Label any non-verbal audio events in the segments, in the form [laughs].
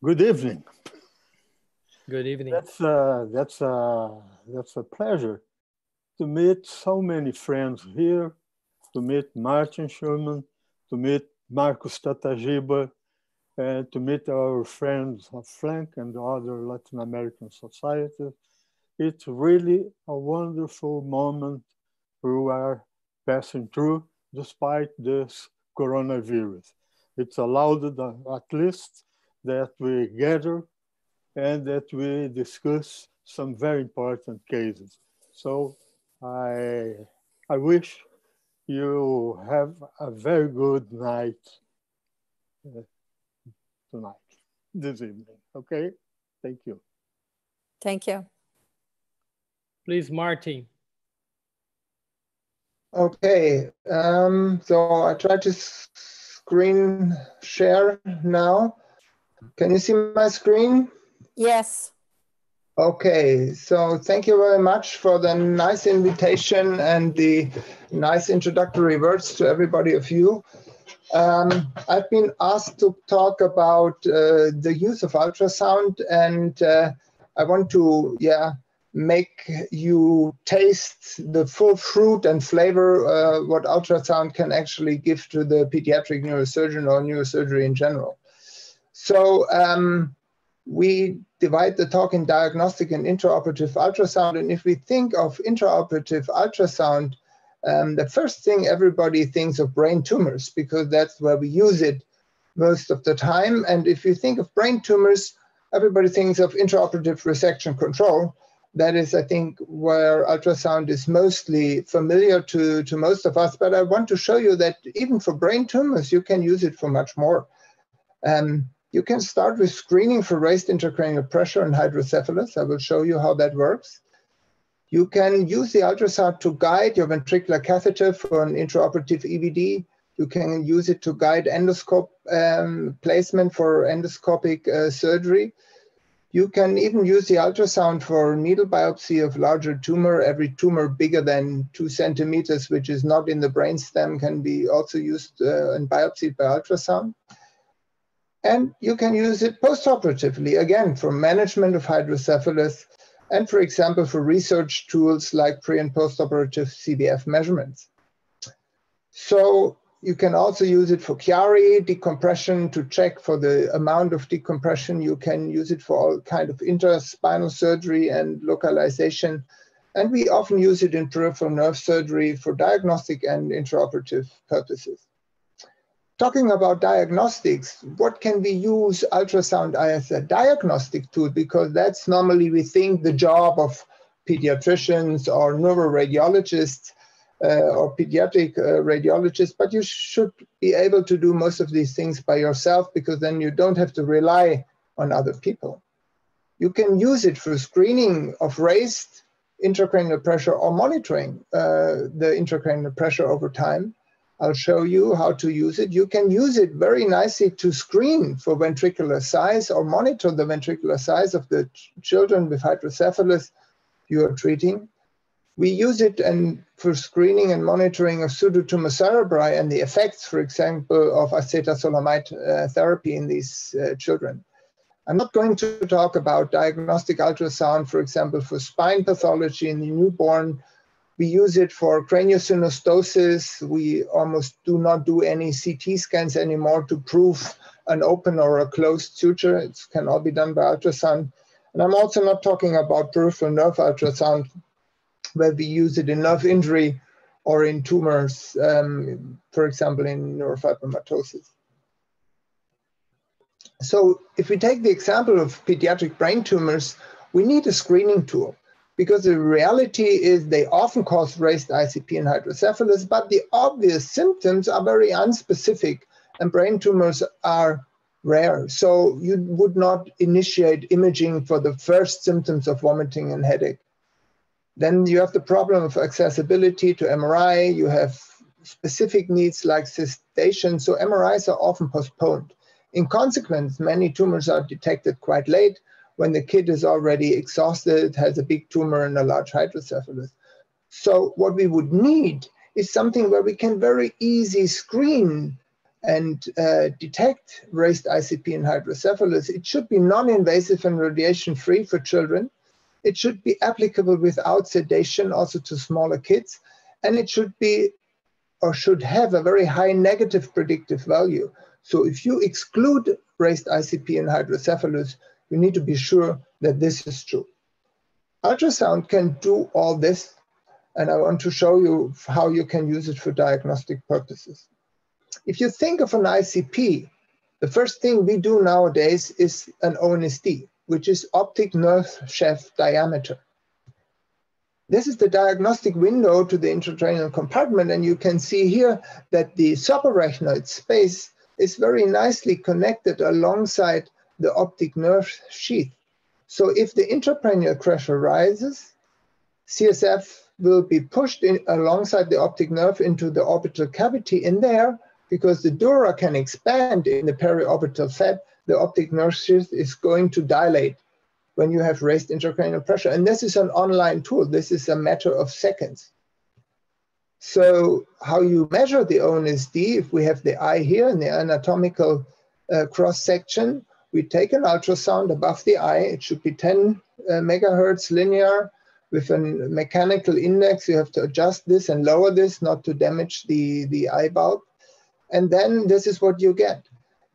Good evening. Good evening. That's uh, that's uh, that's a pleasure to meet so many friends here, to meet Martin Schuhmann, to meet Marcos Tatagiba, and to meet our friends of FLANC and other Latin American societies. It's really a wonderful moment we are passing through despite this coronavirus. It's allowed at least that we gather and that we discuss some very important cases. So I, I wish you have a very good night uh, tonight, this evening, okay? Thank you. Thank you. Please, Martin. Okay, um, so I try to screen share now. Can you see my screen? Yes. Okay, so thank you very much for the nice invitation and the nice introductory words to everybody of you. Um, I've been asked to talk about uh, the use of ultrasound and uh, I want to, yeah, make you taste the full fruit and flavor uh, what ultrasound can actually give to the pediatric neurosurgeon or neurosurgery in general. So um, we divide the talk in diagnostic and intraoperative ultrasound. And if we think of intraoperative ultrasound, um, the first thing everybody thinks of brain tumors because that's where we use it most of the time. And if you think of brain tumors, everybody thinks of intraoperative resection control that is, I think, where ultrasound is mostly familiar to, to most of us. But I want to show you that even for brain tumors, you can use it for much more. Um, you can start with screening for raised intracranial pressure and hydrocephalus. I will show you how that works. You can use the ultrasound to guide your ventricular catheter for an intraoperative EVD. You can use it to guide endoscope um, placement for endoscopic uh, surgery. You can even use the ultrasound for needle biopsy of larger tumor. Every tumor bigger than two centimeters, which is not in the brainstem, can be also used uh, and biopsied by ultrasound. And you can use it postoperatively, again, for management of hydrocephalus and, for example, for research tools like pre and postoperative CBF measurements. So you can also use it for Chiari decompression to check for the amount of decompression. You can use it for all kind of interspinal surgery and localization. And we often use it in peripheral nerve surgery for diagnostic and intraoperative purposes. Talking about diagnostics, what can we use ultrasound as a diagnostic tool? Because that's normally we think the job of pediatricians or neuroradiologists uh, or pediatric uh, radiologist, but you should be able to do most of these things by yourself because then you don't have to rely on other people. You can use it for screening of raised intracranial pressure or monitoring uh, the intracranial pressure over time. I'll show you how to use it. You can use it very nicely to screen for ventricular size or monitor the ventricular size of the ch children with hydrocephalus you are treating. We use it and for screening and monitoring of pseudotumor cerebri and the effects, for example, of acetazolamide uh, therapy in these uh, children. I'm not going to talk about diagnostic ultrasound, for example, for spine pathology in the newborn. We use it for craniosynostosis. We almost do not do any CT scans anymore to prove an open or a closed suture. It can all be done by ultrasound. And I'm also not talking about peripheral nerve ultrasound where we use it in nerve injury or in tumors, um, for example, in neurofibromatosis. So if we take the example of pediatric brain tumors, we need a screening tool because the reality is they often cause raised ICP and hydrocephalus, but the obvious symptoms are very unspecific and brain tumors are rare. So you would not initiate imaging for the first symptoms of vomiting and headache. Then you have the problem of accessibility to MRI. You have specific needs like sedation. So MRIs are often postponed. In consequence, many tumors are detected quite late when the kid is already exhausted, has a big tumor and a large hydrocephalus. So what we would need is something where we can very easy screen and uh, detect raised ICP and hydrocephalus, it should be non-invasive and radiation-free for children. It should be applicable without sedation also to smaller kids. And it should be or should have a very high negative predictive value. So if you exclude raised ICP and hydrocephalus, you need to be sure that this is true. Ultrasound can do all this, and I want to show you how you can use it for diagnostic purposes. If you think of an ICP, the first thing we do nowadays is an ONSD, which is optic nerve sheath diameter. This is the diagnostic window to the intracranial compartment, and you can see here that the subarachnoid space is very nicely connected alongside the optic nerve sheath. So if the intracranial pressure rises, CSF will be pushed in alongside the optic nerve into the orbital cavity in there because the dura can expand in the periorbital fat, the optic nerve sheath is going to dilate when you have raised intracranial pressure. And this is an online tool. This is a matter of seconds. So how you measure the ONSD, if we have the eye here in the anatomical uh, cross section, we take an ultrasound above the eye. It should be 10 uh, megahertz linear with a mechanical index. You have to adjust this and lower this not to damage the, the eye bulb. And then this is what you get.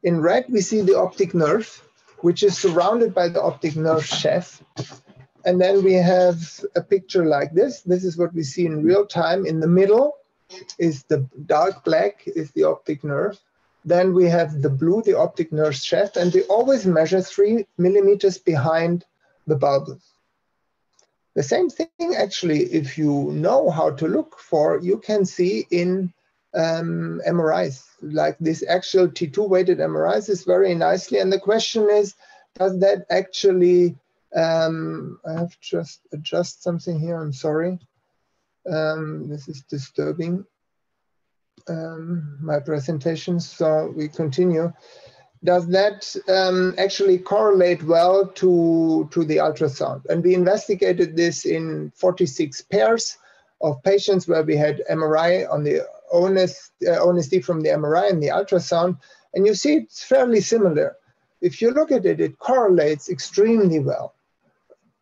In red, we see the optic nerve, which is surrounded by the optic nerve sheath. And then we have a picture like this. This is what we see in real time. In the middle is the dark black is the optic nerve. Then we have the blue, the optic nerve sheath, and they always measure three millimeters behind the bulbus. The same thing, actually, if you know how to look for, you can see in um, MRIs, like this actual T2 weighted MRIs is very nicely. And the question is, does that actually, um, I have just adjust something here, I'm sorry. Um, this is disturbing um, my presentation, so we continue. Does that um, actually correlate well to, to the ultrasound? And we investigated this in 46 pairs of patients where we had MRI on the honest, uh, honesty from the MRI and the ultrasound, and you see it's fairly similar. If you look at it, it correlates extremely well,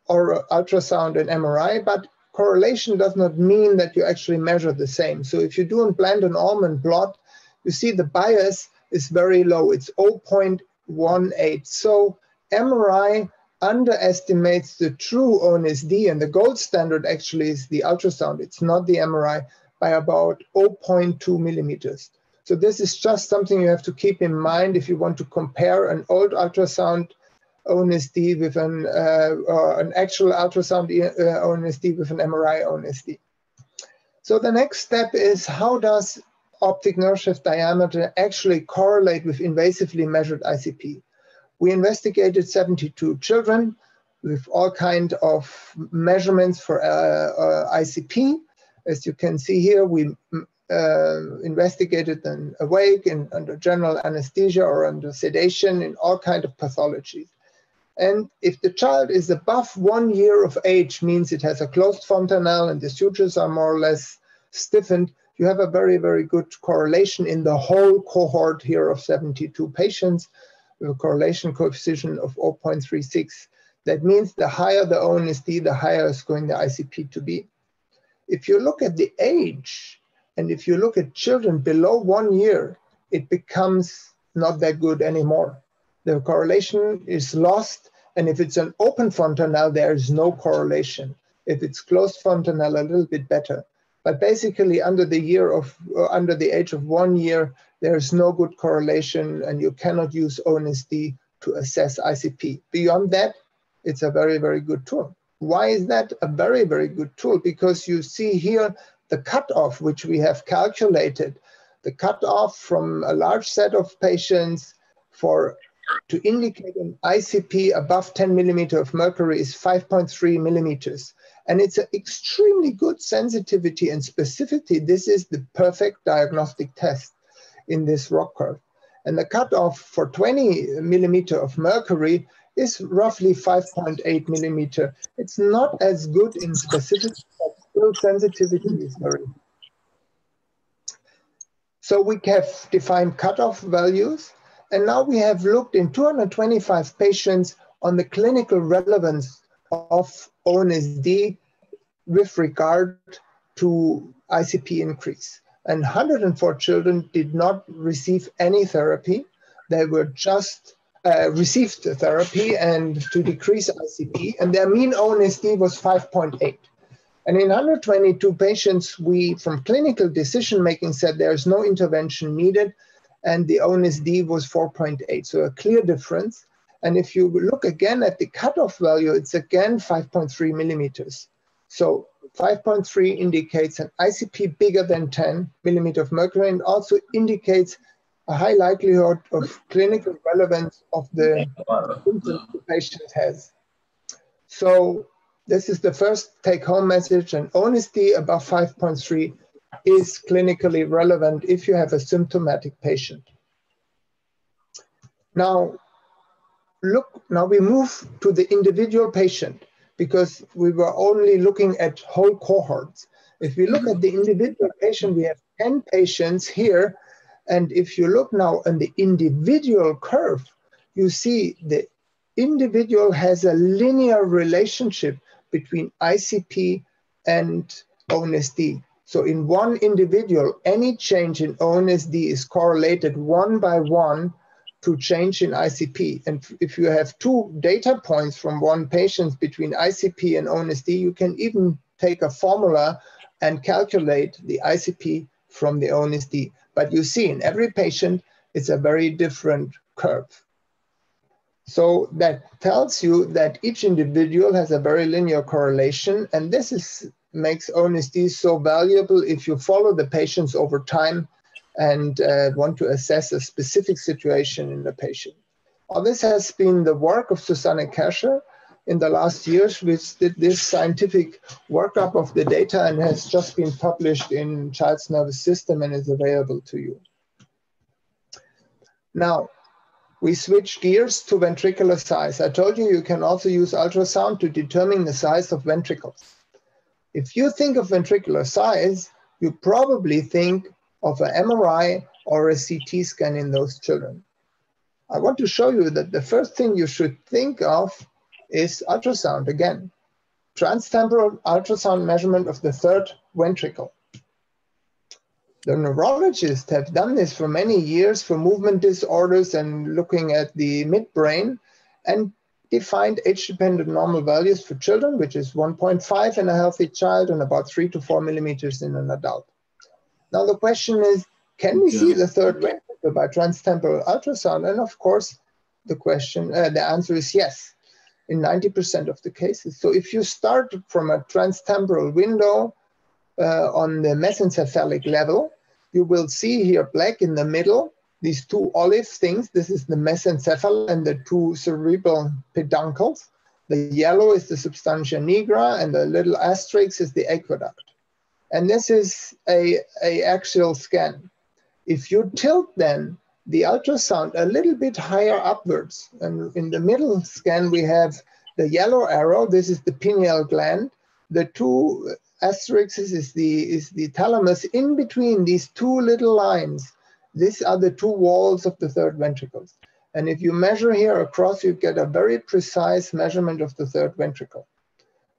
or ultrasound and MRI, but correlation does not mean that you actually measure the same. So if you do a Bland-Altman plot, you see the bias is very low. It's 0.18. So MRI underestimates the true ONSD, and the gold standard actually is the ultrasound. It's not the MRI by about 0.2 millimeters. So this is just something you have to keep in mind if you want to compare an old ultrasound ONSD with an, uh, or an actual ultrasound uh, ONSD with an MRI ONSD. So the next step is how does optic nerve sheath diameter actually correlate with invasively measured ICP? We investigated 72 children with all kind of measurements for uh, uh ICP as you can see here, we mm, uh, investigated them awake and under general anesthesia or under sedation in all kind of pathologies. And if the child is above one year of age, means it has a closed fontanelle and the sutures are more or less stiffened, you have a very, very good correlation in the whole cohort here of 72 patients with a correlation coefficient of 0.36. That means the higher the ONSD, the higher is going the ICP to be. If you look at the age, and if you look at children below one year, it becomes not that good anymore. The correlation is lost. And if it's an open fontanelle, there is no correlation. If it's closed fontanelle, a little bit better. But basically, under the year of uh, under the age of one year, there is no good correlation, and you cannot use ONSD to assess ICP. Beyond that, it's a very very good tool. Why is that a very, very good tool? Because you see here the cutoff, which we have calculated, the cutoff from a large set of patients for to indicate an ICP above 10 millimeter of mercury is 5.3 millimeters. And it's an extremely good sensitivity and specificity. This is the perfect diagnostic test in this ROC curve. And the cutoff for 20 millimeter of mercury is roughly 5.8 millimeter. It's not as good in specific, but still sensitivity is very. So we have defined cutoff values. And now we have looked in 225 patients on the clinical relevance of ONSD with regard to ICP increase. And 104 children did not receive any therapy. They were just uh, received therapy and to decrease ICP, and their mean ONSD was 5.8. And in 122 patients, we, from clinical decision making, said there's no intervention needed, and the ONSD was 4.8, so a clear difference. And if you look again at the cutoff value, it's again 5.3 millimeters. So 5.3 indicates an ICP bigger than 10 millimeter of mercury and also indicates a high likelihood of clinical relevance of the symptoms the patient has. So this is the first take-home message, and ONSD above 5.3 is clinically relevant if you have a symptomatic patient. Now, look, now we move to the individual patient because we were only looking at whole cohorts. If we look at the individual patient, we have 10 patients here. And if you look now on the individual curve, you see the individual has a linear relationship between ICP and ONSD. So in one individual, any change in ONSD is correlated one by one to change in ICP. And if you have two data points from one patient between ICP and ONSD, you can even take a formula and calculate the ICP from the ONSD. But you see in every patient, it's a very different curve. So that tells you that each individual has a very linear correlation. And this is makes ONSD so valuable if you follow the patients over time and uh, want to assess a specific situation in the patient. Well, this has been the work of Susanne Kerscher in the last years, which did this scientific workup of the data and has just been published in Child's Nervous System and is available to you. Now, we switch gears to ventricular size. I told you you can also use ultrasound to determine the size of ventricles. If you think of ventricular size, you probably think of an MRI or a CT scan in those children. I want to show you that the first thing you should think of is ultrasound again. Transtemporal ultrasound measurement of the third ventricle. The neurologists have done this for many years for movement disorders and looking at the midbrain and defined age-dependent normal values for children, which is 1.5 in a healthy child and about three to four millimeters in an adult. Now the question is, can we yeah. see the third ventricle by transtemporal ultrasound? And of course, the question, uh, the answer is yes, in 90% of the cases. So if you start from a transtemporal window uh, on the mesencephalic level, you will see here black in the middle, these two olive things. This is the mesencephalon and the two cerebral peduncles. The yellow is the substantia nigra and the little asterisk is the aqueduct. And this is a, a axial scan. If you tilt then the ultrasound a little bit higher upwards, and in the middle scan we have the yellow arrow, this is the pineal gland. The two asterisks is the, is the thalamus in between these two little lines. These are the two walls of the third ventricles. And if you measure here across, you get a very precise measurement of the third ventricle.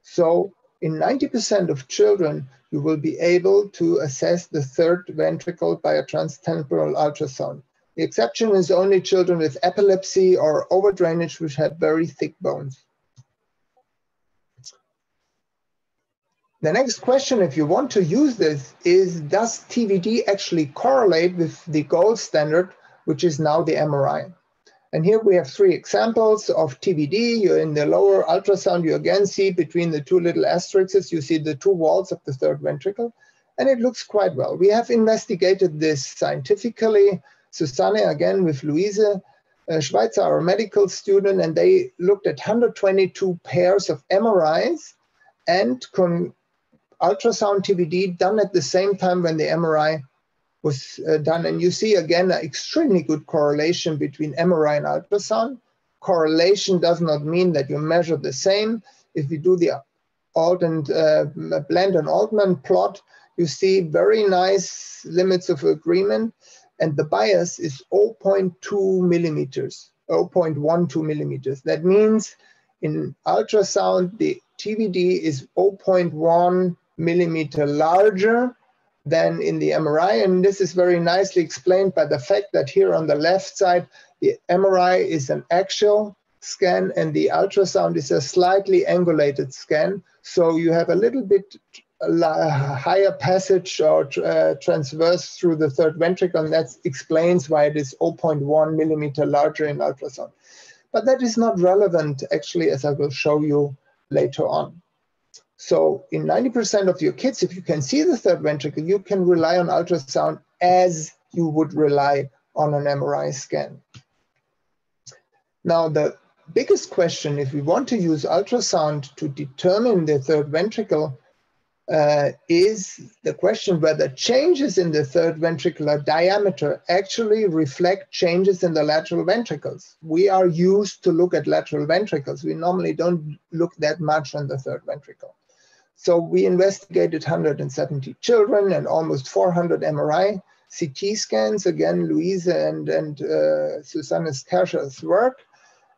So in 90% of children, you will be able to assess the third ventricle by a transtemporal ultrasound. The exception is only children with epilepsy or overdrainage, which have very thick bones. The next question, if you want to use this, is does TVD actually correlate with the gold standard, which is now the MRI? And here we have three examples of TVD. You're in the lower ultrasound, you again see between the two little asterisks, you see the two walls of the third ventricle, and it looks quite well. We have investigated this scientifically. Susanne, again with Luise Schweitzer, our medical student, and they looked at 122 pairs of MRIs and ultrasound TVD done at the same time when the MRI was uh, done. And you see again an extremely good correlation between MRI and ultrasound. Correlation does not mean that you measure the same. If you do the Alt and uh, Bland and Altman plot, you see very nice limits of agreement, and the bias is 0.2 millimeters, 0.12 millimeters. That means in ultrasound, the TVD is 0.1 millimeter larger than in the MRI. And this is very nicely explained by the fact that here on the left side, the MRI is an axial scan and the ultrasound is a slightly angulated scan. So you have a little bit higher passage or uh, transverse through the third ventricle, and that explains why it is 0.1 millimeter larger in ultrasound. But that is not relevant, actually, as I will show you later on. So in 90% of your kids, if you can see the third ventricle, you can rely on ultrasound as you would rely on an MRI scan. Now, the biggest question, if we want to use ultrasound to determine the third ventricle, uh, is the question whether changes in the third ventricular diameter actually reflect changes in the lateral ventricles. We are used to look at lateral ventricles. We normally don't look that much on the third ventricle. So we investigated 170 children and almost 400 MRI CT scans. Again, Louise and, and uh, work,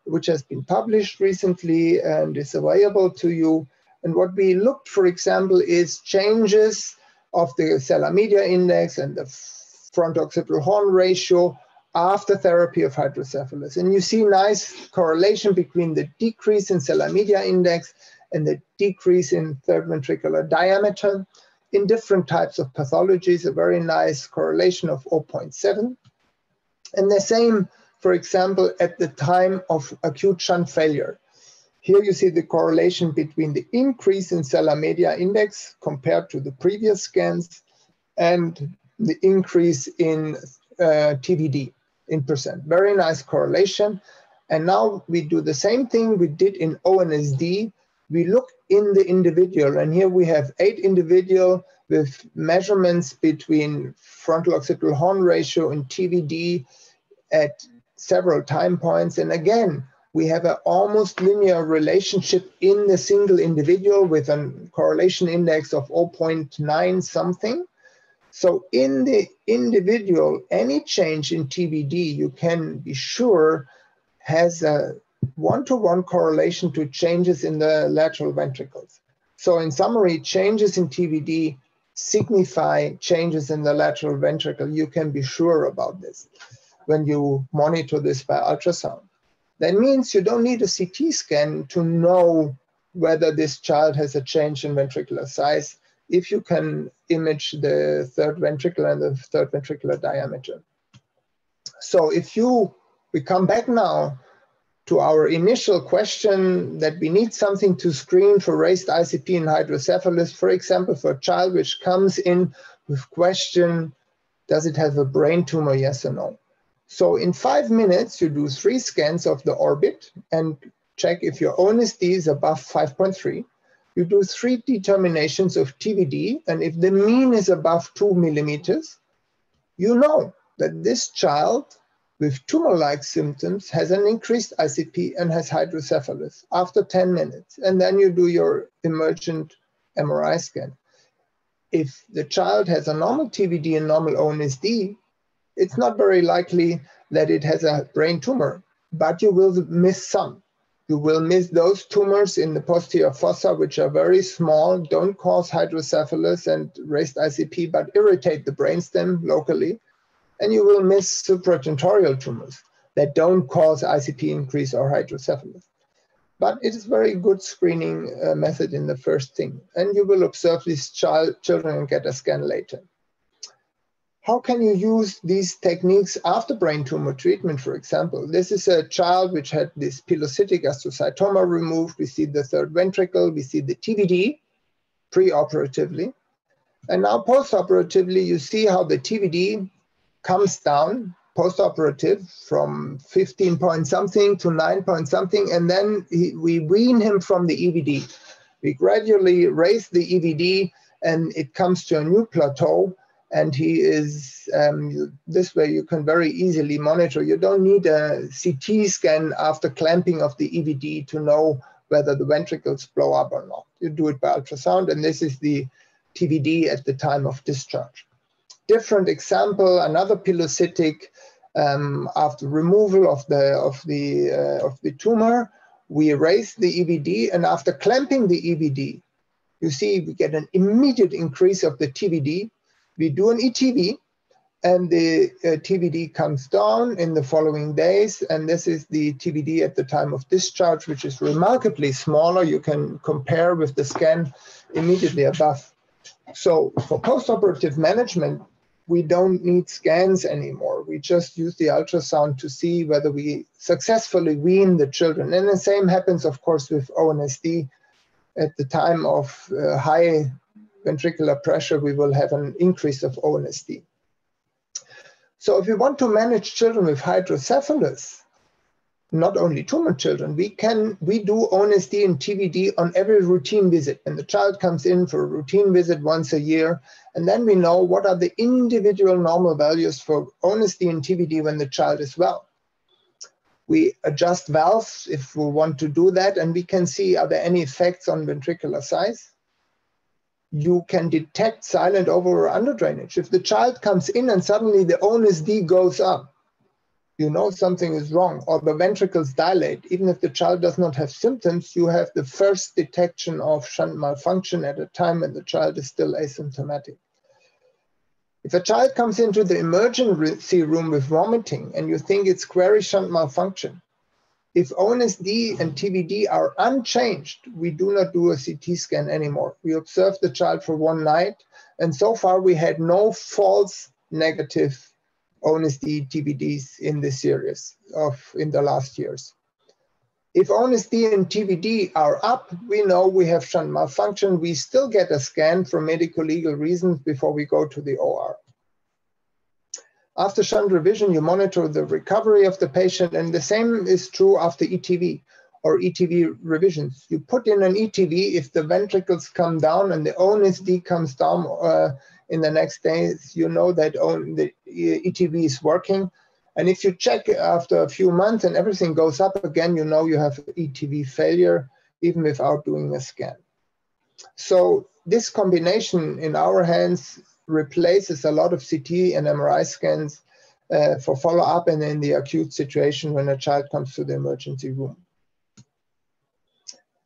which has been published recently and is available to you. And what we looked, for example, is changes of the cella media index and the front occipital horn ratio after therapy of hydrocephalus. And you see nice correlation between the decrease in cella media index and the decrease in third ventricular diameter in different types of pathologies, a very nice correlation of 0.7. And the same, for example, at the time of acute shunt failure. Here you see the correlation between the increase in cella media index compared to the previous scans and the increase in uh, TVD in percent. Very nice correlation. And now we do the same thing we did in ONSD. We look in the individual, and here we have eight individual with measurements between frontal occipital horn ratio and TVD at several time points. And again, we have an almost linear relationship in the single individual with a correlation index of 0.9 something. So in the individual, any change in TVD, you can be sure has a one-to-one -one correlation to changes in the lateral ventricles. So in summary, changes in TVD signify changes in the lateral ventricle. You can be sure about this when you monitor this by ultrasound. That means you don't need a CT scan to know whether this child has a change in ventricular size if you can image the third ventricle and the third ventricular diameter. So if you, we come back now to our initial question that we need something to screen for raised ICP in hydrocephalus, for example, for a child which comes in with question, does it have a brain tumor, yes or no? So in five minutes, you do three scans of the orbit and check if your ONSD is above 5.3. You do three determinations of TVD, and if the mean is above two millimeters, you know that this child with tumor-like symptoms has an increased ICP and has hydrocephalus after 10 minutes. And then you do your emergent MRI scan. If the child has a normal TVD and normal ONSD, it's not very likely that it has a brain tumor, but you will miss some. You will miss those tumors in the posterior fossa, which are very small, don't cause hydrocephalus and raised ICP, but irritate the brainstem locally. And you will miss supratentorial tumors that don't cause ICP increase or hydrocephalus. But it is very good screening uh, method in the first thing. And you will observe these child, children and get a scan later how can you use these techniques after brain tumor treatment, for example? This is a child which had this pilocytic astrocytoma removed. We see the third ventricle, we see the TVD preoperatively. And now postoperatively, you see how the TVD comes down postoperative from 15 point something to 9 point something. And then he, we wean him from the EVD. We gradually raise the EVD and it comes to a new plateau and he is um, this way you can very easily monitor. You don't need a CT scan after clamping of the EVD to know whether the ventricles blow up or not. You do it by ultrasound, and this is the TVD at the time of discharge. Different example, another pilocytic um, after removal of the of the uh, of the tumor, we erase the EVD, and after clamping the EVD, you see we get an immediate increase of the TVD. We do an ETV, and the uh, TVD comes down in the following days. And this is the TVD at the time of discharge, which is remarkably smaller. You can compare with the scan immediately above. So for postoperative management, we don't need scans anymore. We just use the ultrasound to see whether we successfully wean the children. And the same happens, of course, with ONSD. At the time of uh, high ventricular pressure, we will have an increase of ONSD. So if we want to manage children with hydrocephalus, not only tumor children, we can we do ONSD and TVD on every routine visit. And the child comes in for a routine visit once a year, and then we know what are the individual normal values for ONSD and TVD when the child is well. We adjust valves if we want to do that, and we can see are there any effects on ventricular size you can detect silent over or under drainage. If the child comes in and suddenly the ONSD goes up, you know something is wrong, or the ventricles dilate. Even if the child does not have symptoms, you have the first detection of shunt malfunction at a time when the child is still asymptomatic. If a child comes into the emergency room with vomiting and you think it's query shunt malfunction, if ONSD and TVD are unchanged, we do not do a CT scan anymore. We observe the child for one night, and so far we had no false negative ONSD TVDs in this series of in the last years. If ONSD and TVD are up, we know we have shunt malfunction. We still get a scan for medical legal reasons before we go to the OR. After shunt revision, you monitor the recovery of the patient, and the same is true after ETV or ETV revisions. You put in an ETV if the ventricles come down and the ONSD comes down uh, in the next days, you know that the ETV is working. And if you check after a few months and everything goes up again, you know you have ETV failure even without doing a scan. So this combination in our hands replaces a lot of CT and MRI scans uh, for follow-up and in the acute situation when a child comes to the emergency room.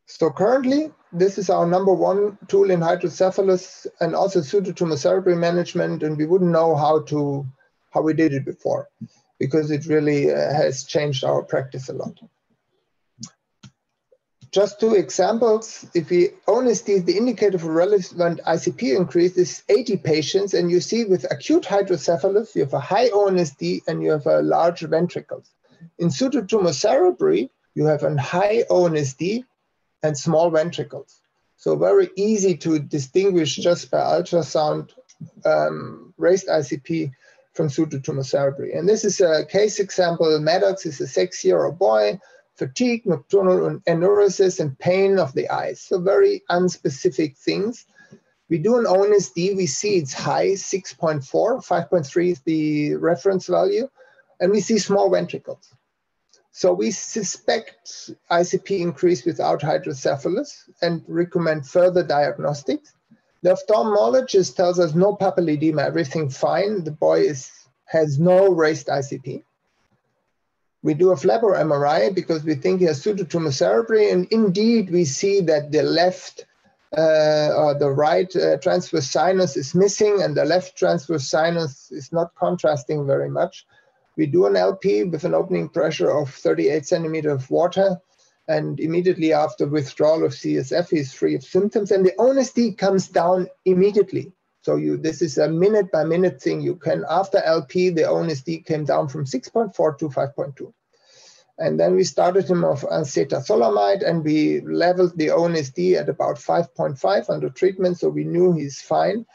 So currently, this is our number one tool in hydrocephalus and also pseudotumor cerebri management, and we wouldn't know how to how we did it before because it really uh, has changed our practice a lot just two examples. If we only see the indicator for relevant ICP increase is 80 patients, and you see with acute hydrocephalus, you have a high ONSD and you have a large ventricles. In pseudotumor cerebri, you have a high ONSD and small ventricles. So very easy to distinguish just by ultrasound um, raised ICP from pseudotumor cerebri. And this is a case example. Maddox is a six-year-old boy fatigue, nocturnal enuresis, and pain of the eyes. So very unspecific things. We do an ONSD, we see it's high, 6.4, 5.3 is the reference value, and we see small ventricles. So we suspect ICP increase without hydrocephalus and recommend further diagnostics. The ophthalmologist tells us no papilledema, everything fine. The boy is, has no raised ICP. We do a flapper MRI because we think he has pseudotumor cerebri, and indeed we see that the left uh, or the right uh, transverse sinus is missing and the left transverse sinus is not contrasting very much. We do an LP with an opening pressure of 38 centimeter of water, and immediately after withdrawal of CSF, he's free of symptoms, and the ONSD comes down immediately. So you, this is a minute by minute thing. You can, after LP, the ONSD came down from 6.4 to 5.2. And then we started him off acetazolamide and we leveled the ONSD at about 5.5 under treatment. So we knew he's fine.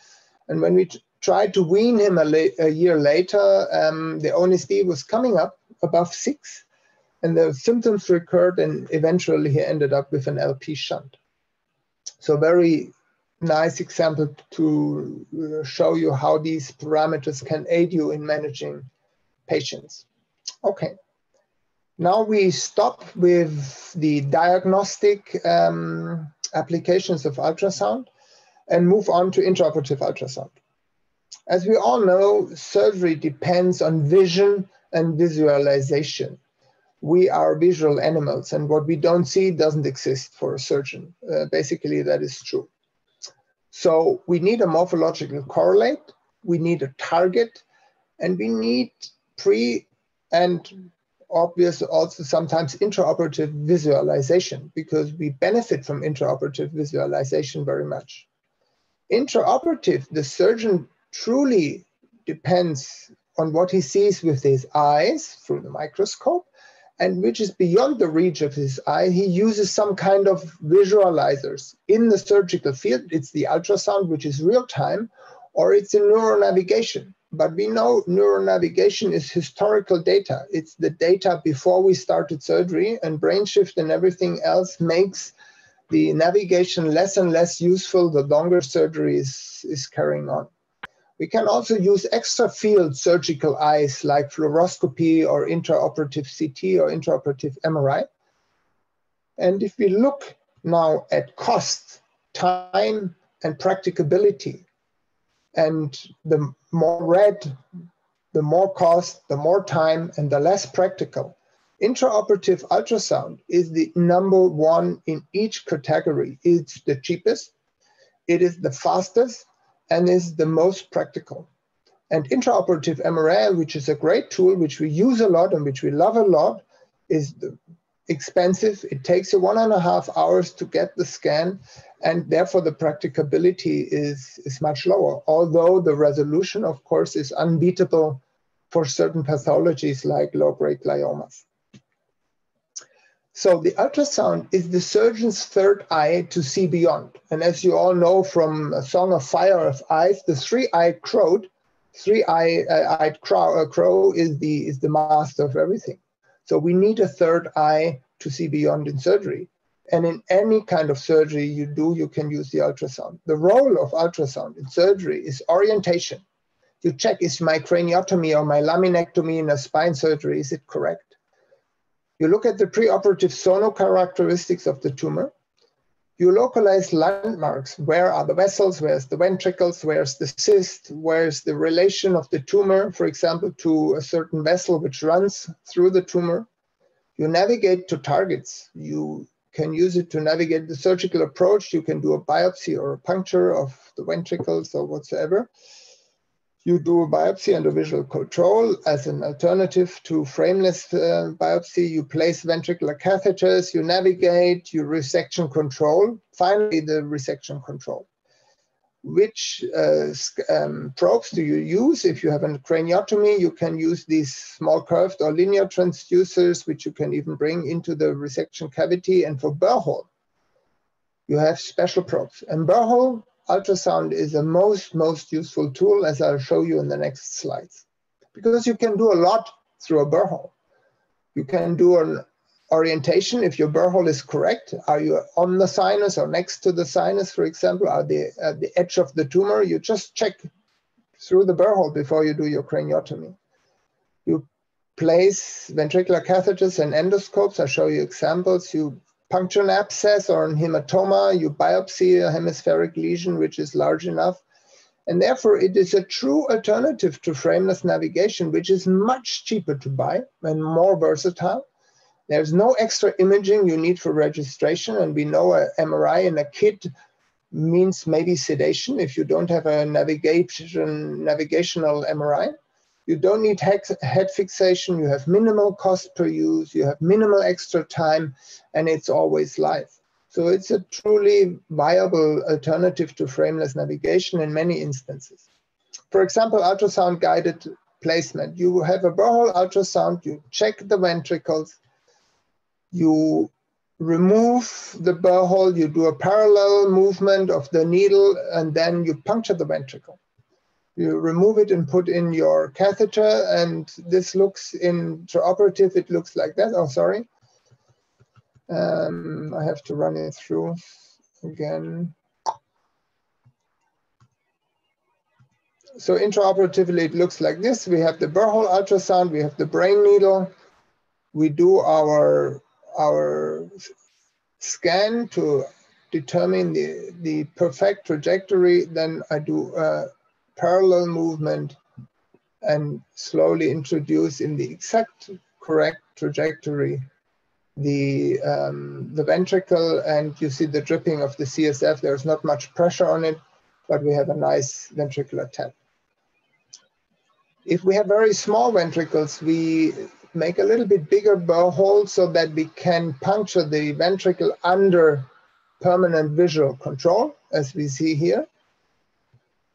And when we tried to wean him a, a year later, um, the ONSD was coming up above six and the symptoms recurred and eventually he ended up with an LP shunt. So very nice example to uh, show you how these parameters can aid you in managing patients. Okay. Now we stop with the diagnostic um, applications of ultrasound and move on to intraoperative ultrasound. As we all know, surgery depends on vision and visualization. We are visual animals, and what we don't see doesn't exist for a surgeon. Uh, basically, that is true. So we need a morphological correlate, we need a target, and we need pre and obvious also sometimes intraoperative visualization because we benefit from intraoperative visualization very much. Intraoperative, the surgeon truly depends on what he sees with his eyes through the microscope and which is beyond the reach of his eye. He uses some kind of visualizers. In the surgical field, it's the ultrasound, which is real time, or it's in neuronavigation. But we know neuronavigation is historical data. It's the data before we started surgery, and brain shift and everything else makes the navigation less and less useful the longer surgery is, is carrying on. We can also use extra field surgical eyes like fluoroscopy or intraoperative CT or intraoperative MRI. And if we look now at cost, time, and practicability, and the more red, the more cost, the more time, and the less practical, intraoperative ultrasound is the number one in each category. It's the cheapest, it is the fastest, and is the most practical. And intraoperative MRI, which is a great tool, which we use a lot and which we love a lot, is expensive. It takes you one and a half hours to get the scan, and therefore the practicability is, is much lower. Although the resolution, of course, is unbeatable for certain pathologies like low-grade gliomas. So the ultrasound is the surgeon's third eye to see beyond. And as you all know from A Song of Fire of Eyes, the three-eyed crow, three-eyed uh, crow, uh, crow is the is the master of everything. So we need a third eye to see beyond in surgery. And in any kind of surgery you do, you can use the ultrasound. The role of ultrasound in surgery is orientation. You check is my craniotomy or my laminectomy in a spine surgery, is it correct? You look at the preoperative sono characteristics of the tumor. You localize landmarks. Where are the vessels? Where's the ventricles? Where's the cyst? Where's the relation of the tumor, for example, to a certain vessel which runs through the tumor? You navigate to targets. You can use it to navigate the surgical approach. You can do a biopsy or a puncture of the ventricles or whatsoever you do a biopsy and a visual control as an alternative to frameless uh, biopsy. You place ventricular catheters, you navigate, you resection control. Finally, the resection control. Which uh, um, probes do you use? If you have a craniotomy, you can use these small curved or linear transducers, which you can even bring into the resection cavity. And for burr hole, you have special probes. And burr hole ultrasound is the most, most useful tool, as I'll show you in the next slides. Because you can do a lot through a burr hole. You can do an orientation if your burr hole is correct. Are you on the sinus or next to the sinus, for example? Are they at the edge of the tumor? You just check through the burr hole before you do your craniotomy. You place ventricular catheters and endoscopes. I'll show you examples. You puncture an abscess or an hematoma, you biopsy a hemispheric lesion which is large enough. And therefore, it is a true alternative to frameless navigation, which is much cheaper to buy and more versatile. There's no extra imaging you need for registration. And we know a MRI in a kit means maybe sedation if you don't have a navigation, navigational MRI. You don't need head fixation. You have minimal cost per use. You have minimal extra time, and it's always live. So it's a truly viable alternative to frameless navigation in many instances. For example, ultrasound guided placement. You have a burr hole ultrasound, you check the ventricles, you remove the burr hole, you do a parallel movement of the needle, and then you puncture the ventricle you remove it and put in your catheter and this looks intraoperative it looks like that. Oh sorry. Um, I have to run it through again. So intraoperatively it looks like this. We have the burr hole ultrasound we have the brain needle. We do our our scan to determine the, the perfect trajectory, then I do a parallel movement and slowly introduce in the exact correct trajectory the um, the ventricle and you see the dripping of the CSF. There's not much pressure on it, but we have a nice ventricular tap. If we have very small ventricles, we make a little bit bigger hole so that we can puncture the ventricle under permanent visual control, as we see here.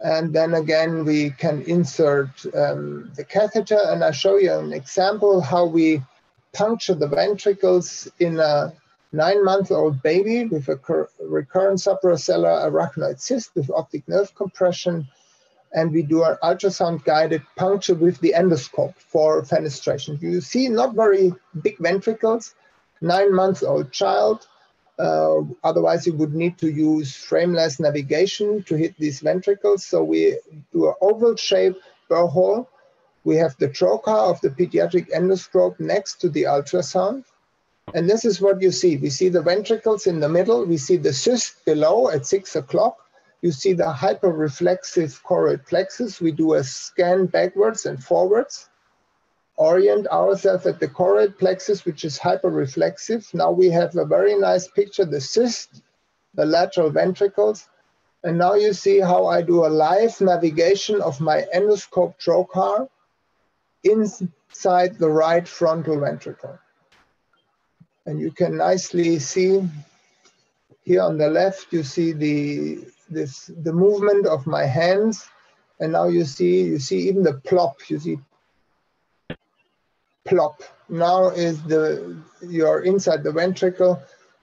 And then again, we can insert um, the catheter. And I show you an example how we puncture the ventricles in a nine-month-old baby with a recurrent suprasellar arachnoid cyst with optic nerve compression and we do an ultrasound guided puncture with the endoscope for fenestration. You see not very big ventricles, nine-month-old child. Uh, otherwise, you would need to use frameless navigation to hit these ventricles. So we do an oval shape burr hole. We have the trocar of the pediatric endoscope next to the ultrasound. And this is what you see. We see the ventricles in the middle. We see the cyst below at six o'clock you see the hyperreflexive choroid plexus. We do a scan backwards and forwards, orient ourselves at the choroid plexus, which is hyperreflexive. Now we have a very nice picture, the cyst, the lateral ventricles. And now you see how I do a live navigation of my endoscope trocar inside the right frontal ventricle. And you can nicely see here on the left, you see the this the movement of my hands and now you see you see even the plop you see plop now is the you're inside the ventricle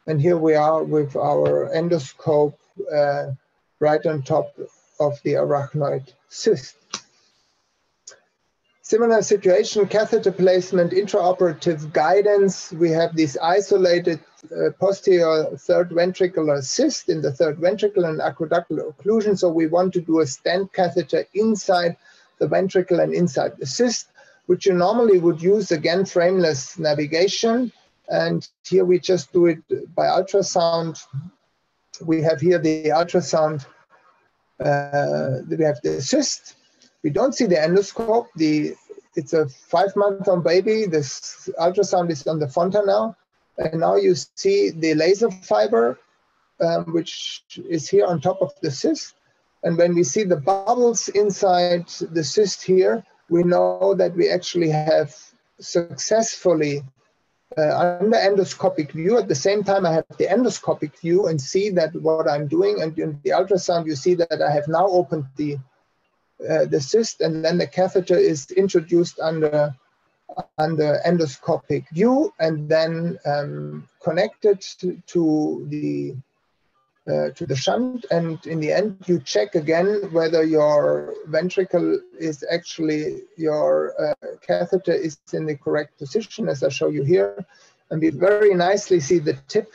and here we are with our endoscope uh, right on top of the arachnoid cyst Similar situation, catheter placement, intraoperative guidance. We have this isolated uh, posterior third ventricular cyst in the third ventricle and aqueductal occlusion. So we want to do a stent catheter inside the ventricle and inside the cyst, which you normally would use again frameless navigation. And here we just do it by ultrasound. We have here the ultrasound. Uh, we have the cyst we don't see the endoscope. The it's a five-month-old baby. This ultrasound is on the fontanelle, and now you see the laser fiber, um, which is here on top of the cyst. And when we see the bubbles inside the cyst here, we know that we actually have successfully uh, under endoscopic view. At the same time, I have the endoscopic view and see that what I'm doing. And in the ultrasound, you see that I have now opened the uh, the cyst, and then the catheter is introduced under under endoscopic view and then um, connected to, to the uh, to the shunt and in the end you check again whether your ventricle is actually your uh, catheter is in the correct position as I show you here and we very nicely see the tip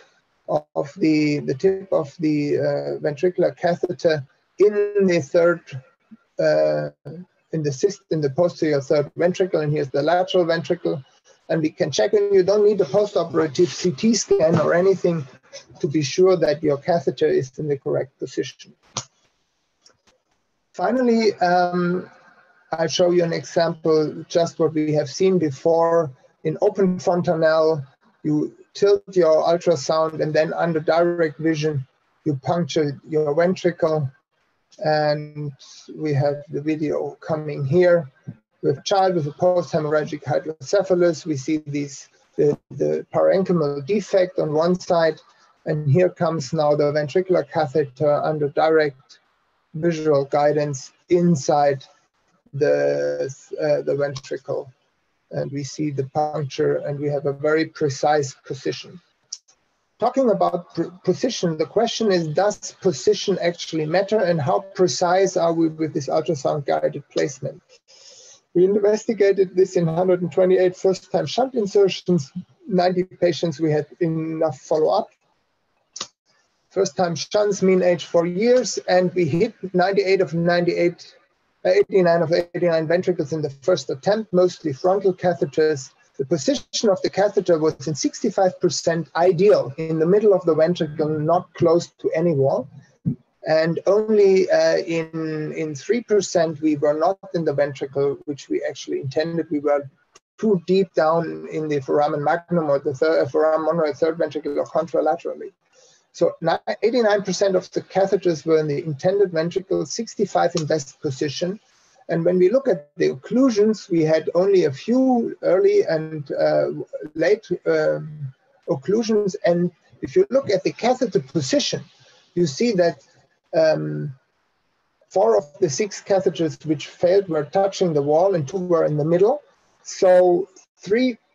of the the tip of the uh, ventricular catheter in the third uh, in the cyst in the posterior third ventricle, and here's the lateral ventricle. And we can check, and you don't need a postoperative CT scan or anything to be sure that your catheter is in the correct position. Finally, um, I'll show you an example, just what we have seen before. In open fontanelle, you tilt your ultrasound and then under direct vision, you puncture your ventricle and we have the video coming here with a child with a post-hemorrhagic hydrocephalus. We see these the, the parenchymal defect on one side, and here comes now the ventricular catheter under direct visual guidance inside the, uh, the ventricle. And we see the puncture, and we have a very precise position talking about position, the question is, does position actually matter and how precise are we with this ultrasound guided placement? We investigated this in 128 first-time shunt insertions, 90 patients we had enough follow-up. First-time shunts, mean age four years, and we hit 98 of 98, 89 of 89 ventricles in the first attempt, mostly frontal catheters, the position of the catheter was in 65% ideal in the middle of the ventricle, not close to any wall. And only uh, in, in 3% we were not in the ventricle, which we actually intended. We were too deep down in the foramen magnum or the third, uh, foramen monoid third ventricle or contralaterally. So 89% of the catheters were in the intended ventricle, 65 in best position, and when we look at the occlusions, we had only a few early and uh, late uh, occlusions. And if you look at the catheter position, you see that um, four of the six catheters which failed were touching the wall and two were in the middle. So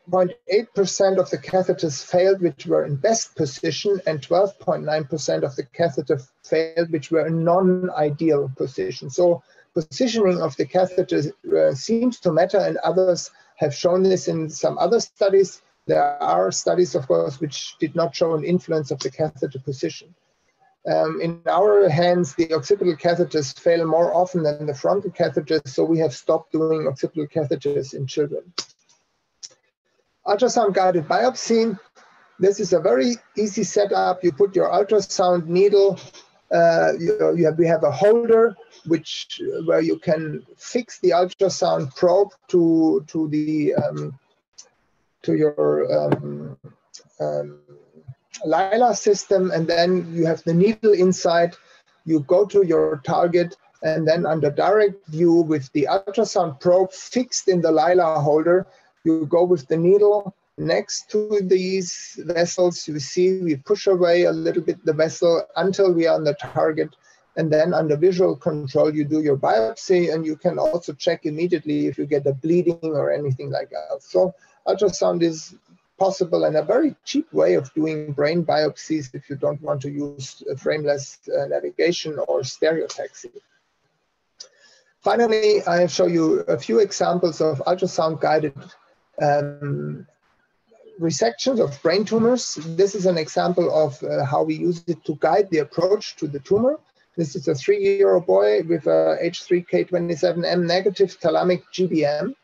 3.8% of the catheters failed which were in best position and 12.9% of the catheters failed which were in non-ideal position. So positioning of the catheter uh, seems to matter, and others have shown this in some other studies. There are studies, of course, which did not show an influence of the catheter position. Um, in our hands, the occipital catheters fail more often than the frontal catheters, so we have stopped doing occipital catheters in children. Ultrasound guided biopsy. This is a very easy setup. You put your ultrasound needle, uh, you, you have, we have a holder which where you can fix the ultrasound probe to to the um, to your um, um, Leyla system, and then you have the needle inside. You go to your target, and then under direct view with the ultrasound probe fixed in the Leyla holder, you go with the needle next to these vessels. You see we push away a little bit the vessel until we are on the target and then under visual control, you do your biopsy and you can also check immediately if you get a bleeding or anything like that. So ultrasound is possible and a very cheap way of doing brain biopsies if you don't want to use frameless uh, navigation or stereotaxy. Finally, I show you a few examples of ultrasound guided um, resections of brain tumors. This is an example of uh, how we use it to guide the approach to the tumor. This is a three-year-old boy with a H3K27M negative thalamic GBM.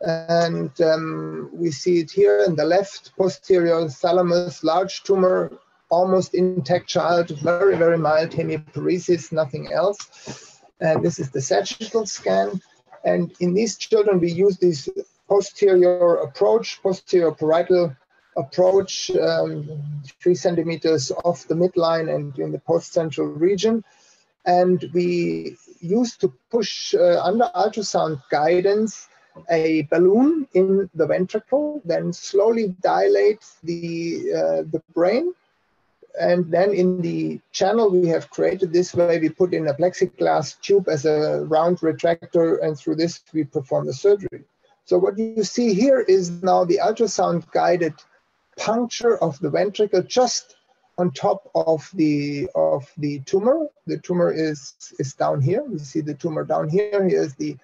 And um, we see it here in the left posterior thalamus, large tumor, almost intact child, very, very mild hemiparesis, nothing else. And this is the sagittal scan. And in these children, we use this posterior approach, posterior parietal approach, um, three centimeters off the midline and in the post-central region. And we used to push uh, under ultrasound guidance a balloon in the ventricle, then slowly dilate the, uh, the brain. And then in the channel we have created this way, we put in a plexiglass tube as a round retractor, and through this we perform the surgery. So what you see here is now the ultrasound guided puncture of the ventricle just on top of the of the tumor. The tumor is is down here. You see the tumor down here. Here's the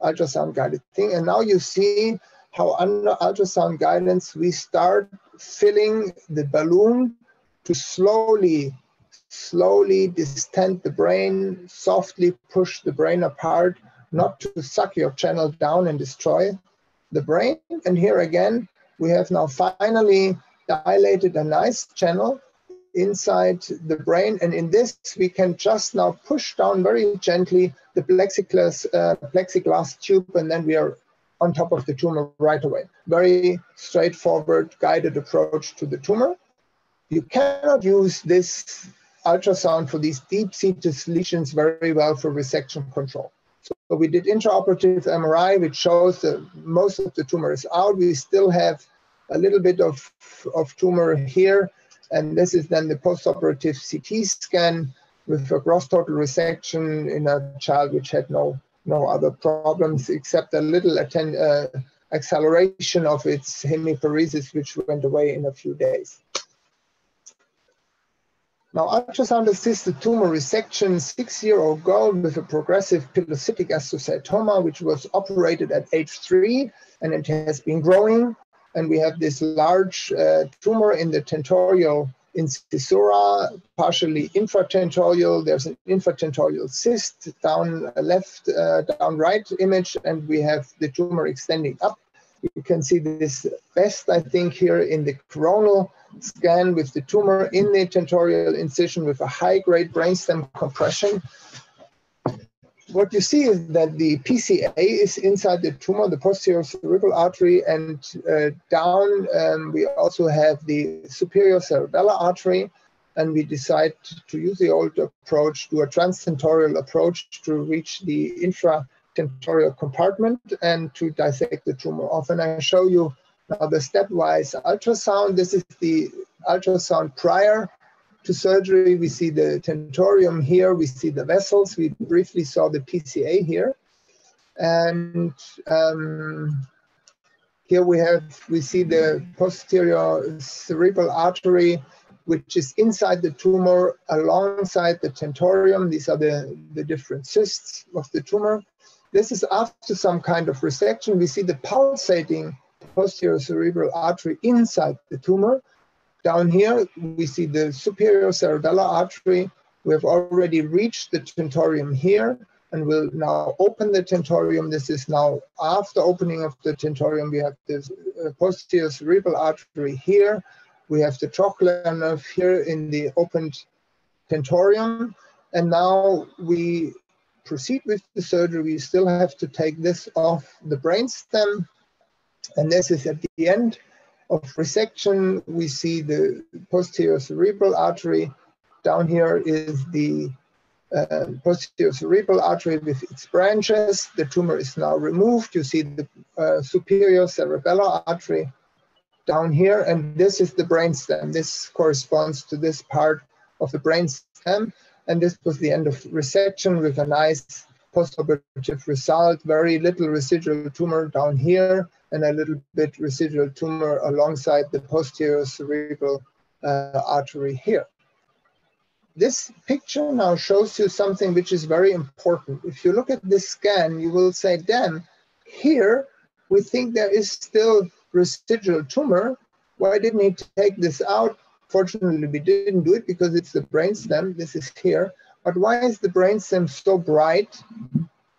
ultrasound guided thing. And now you see how under ultrasound guidance we start filling the balloon to slowly, slowly distend the brain, softly push the brain apart, not to suck your channel down and destroy the brain. And here again, we have now finally dilated a nice channel inside the brain. And in this, we can just now push down very gently the plexiglass, uh, plexiglass tube, and then we are on top of the tumor right away. Very straightforward, guided approach to the tumor. You cannot use this ultrasound for these deep-seated lesions very well for resection control. So we did intraoperative MRI, which shows that most of the tumor is out. We still have a little bit of, of tumor here, and this is then the postoperative CT scan with a gross total resection in a child which had no, no other problems except a little attend, uh, acceleration of its hemiparesis, which went away in a few days. Now, ultrasound assisted tumor resection, six-year-old girl with a progressive pilocytic astrocytoma, which was operated at age three, and it has been growing and we have this large uh, tumor in the tentorial incisura, partially infratentorial. There's an infratentorial cyst down left, uh, down right image, and we have the tumor extending up. You can see this best, I think, here in the coronal scan with the tumor in the tentorial incision with a high-grade brainstem compression. What you see is that the PCA is inside the tumor, the posterior cerebral artery, and uh, down um, we also have the superior cerebellar artery, and we decide to use the old approach, do a transtentorial approach to reach the intratentorial compartment and to dissect the tumor off. And I show you now the stepwise ultrasound. This is the ultrasound prior to surgery. We see the tentorium here, we see the vessels. We briefly saw the PCA here. And um, here we have, we see the posterior cerebral artery which is inside the tumor alongside the tentorium. These are the, the different cysts of the tumor. This is after some kind of resection. We see the pulsating posterior cerebral artery inside the tumor. Down here, we see the superior cerebellar artery. We have already reached the tentorium here and we'll now open the tentorium. This is now after opening of the tentorium. We have this uh, posterior cerebral artery here we have the trochlear nerve here in the opened tentorium. And now we proceed with the surgery. We still have to take this off the brainstem. And this is at the end of resection. We see the posterior cerebral artery. Down here is the uh, posterior cerebral artery with its branches. The tumor is now removed. You see the uh, superior cerebellar artery down here, and this is the brainstem. This corresponds to this part of the brainstem, and this was the end of resection with a nice postoperative result, very little residual tumor down here, and a little bit residual tumor alongside the posterior cerebral uh, artery here. This picture now shows you something which is very important. If you look at this scan, you will say, damn, here we think there is still residual tumor. Why didn't he take this out? Fortunately, we didn't do it because it's the brainstem. This is here. But why is the brainstem so bright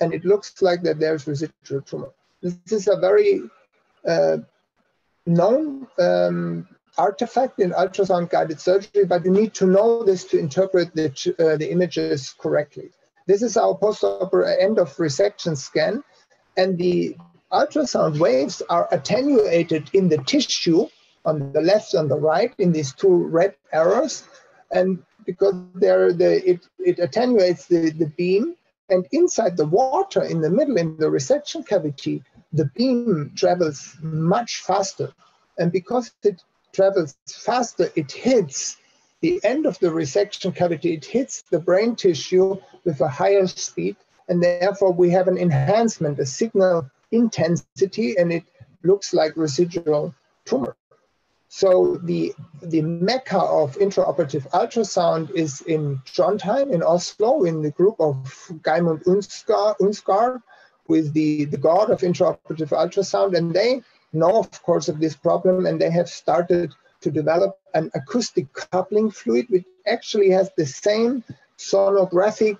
and it looks like that there's residual tumor? This is a very uh, known um, artifact in ultrasound guided surgery, but you need to know this to interpret the, uh, the images correctly. This is our post-operative end of resection scan, and the ultrasound waves are attenuated in the tissue on the left and the right in these two red arrows. And because they're the, it, it attenuates the, the beam. And inside the water in the middle, in the resection cavity, the beam travels much faster. And because it travels faster, it hits the end of the resection cavity, it hits the brain tissue with a higher speed. And therefore, we have an enhancement, a signal intensity and it looks like residual tumor. So the, the mecca of intraoperative ultrasound is in Trondheim, in Oslo, in the group of Geirmund Unsgaard, with the, the god of intraoperative ultrasound. And they know, of course, of this problem, and they have started to develop an acoustic coupling fluid, which actually has the same sonographic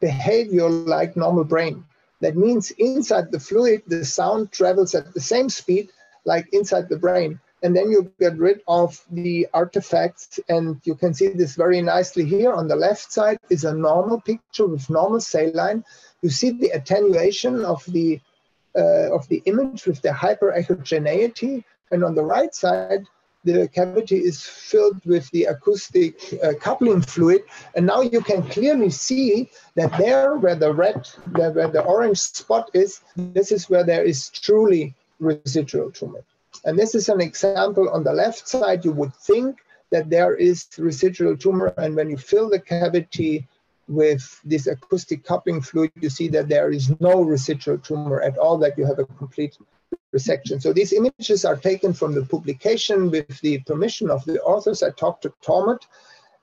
behavior like normal brain. That means inside the fluid, the sound travels at the same speed like inside the brain. And then you get rid of the artifacts. And you can see this very nicely here on the left side is a normal picture with normal saline. You see the attenuation of the, uh, of the image with the hyperechogeneity. And on the right side, the cavity is filled with the acoustic uh, coupling fluid. And now you can clearly see that there where the red, where the orange spot is, this is where there is truly residual tumor. And this is an example on the left side, you would think that there is residual tumor. And when you fill the cavity with this acoustic coupling fluid, you see that there is no residual tumor at all, that you have a complete resection. So these images are taken from the publication with the permission of the authors. I talked to Tormod,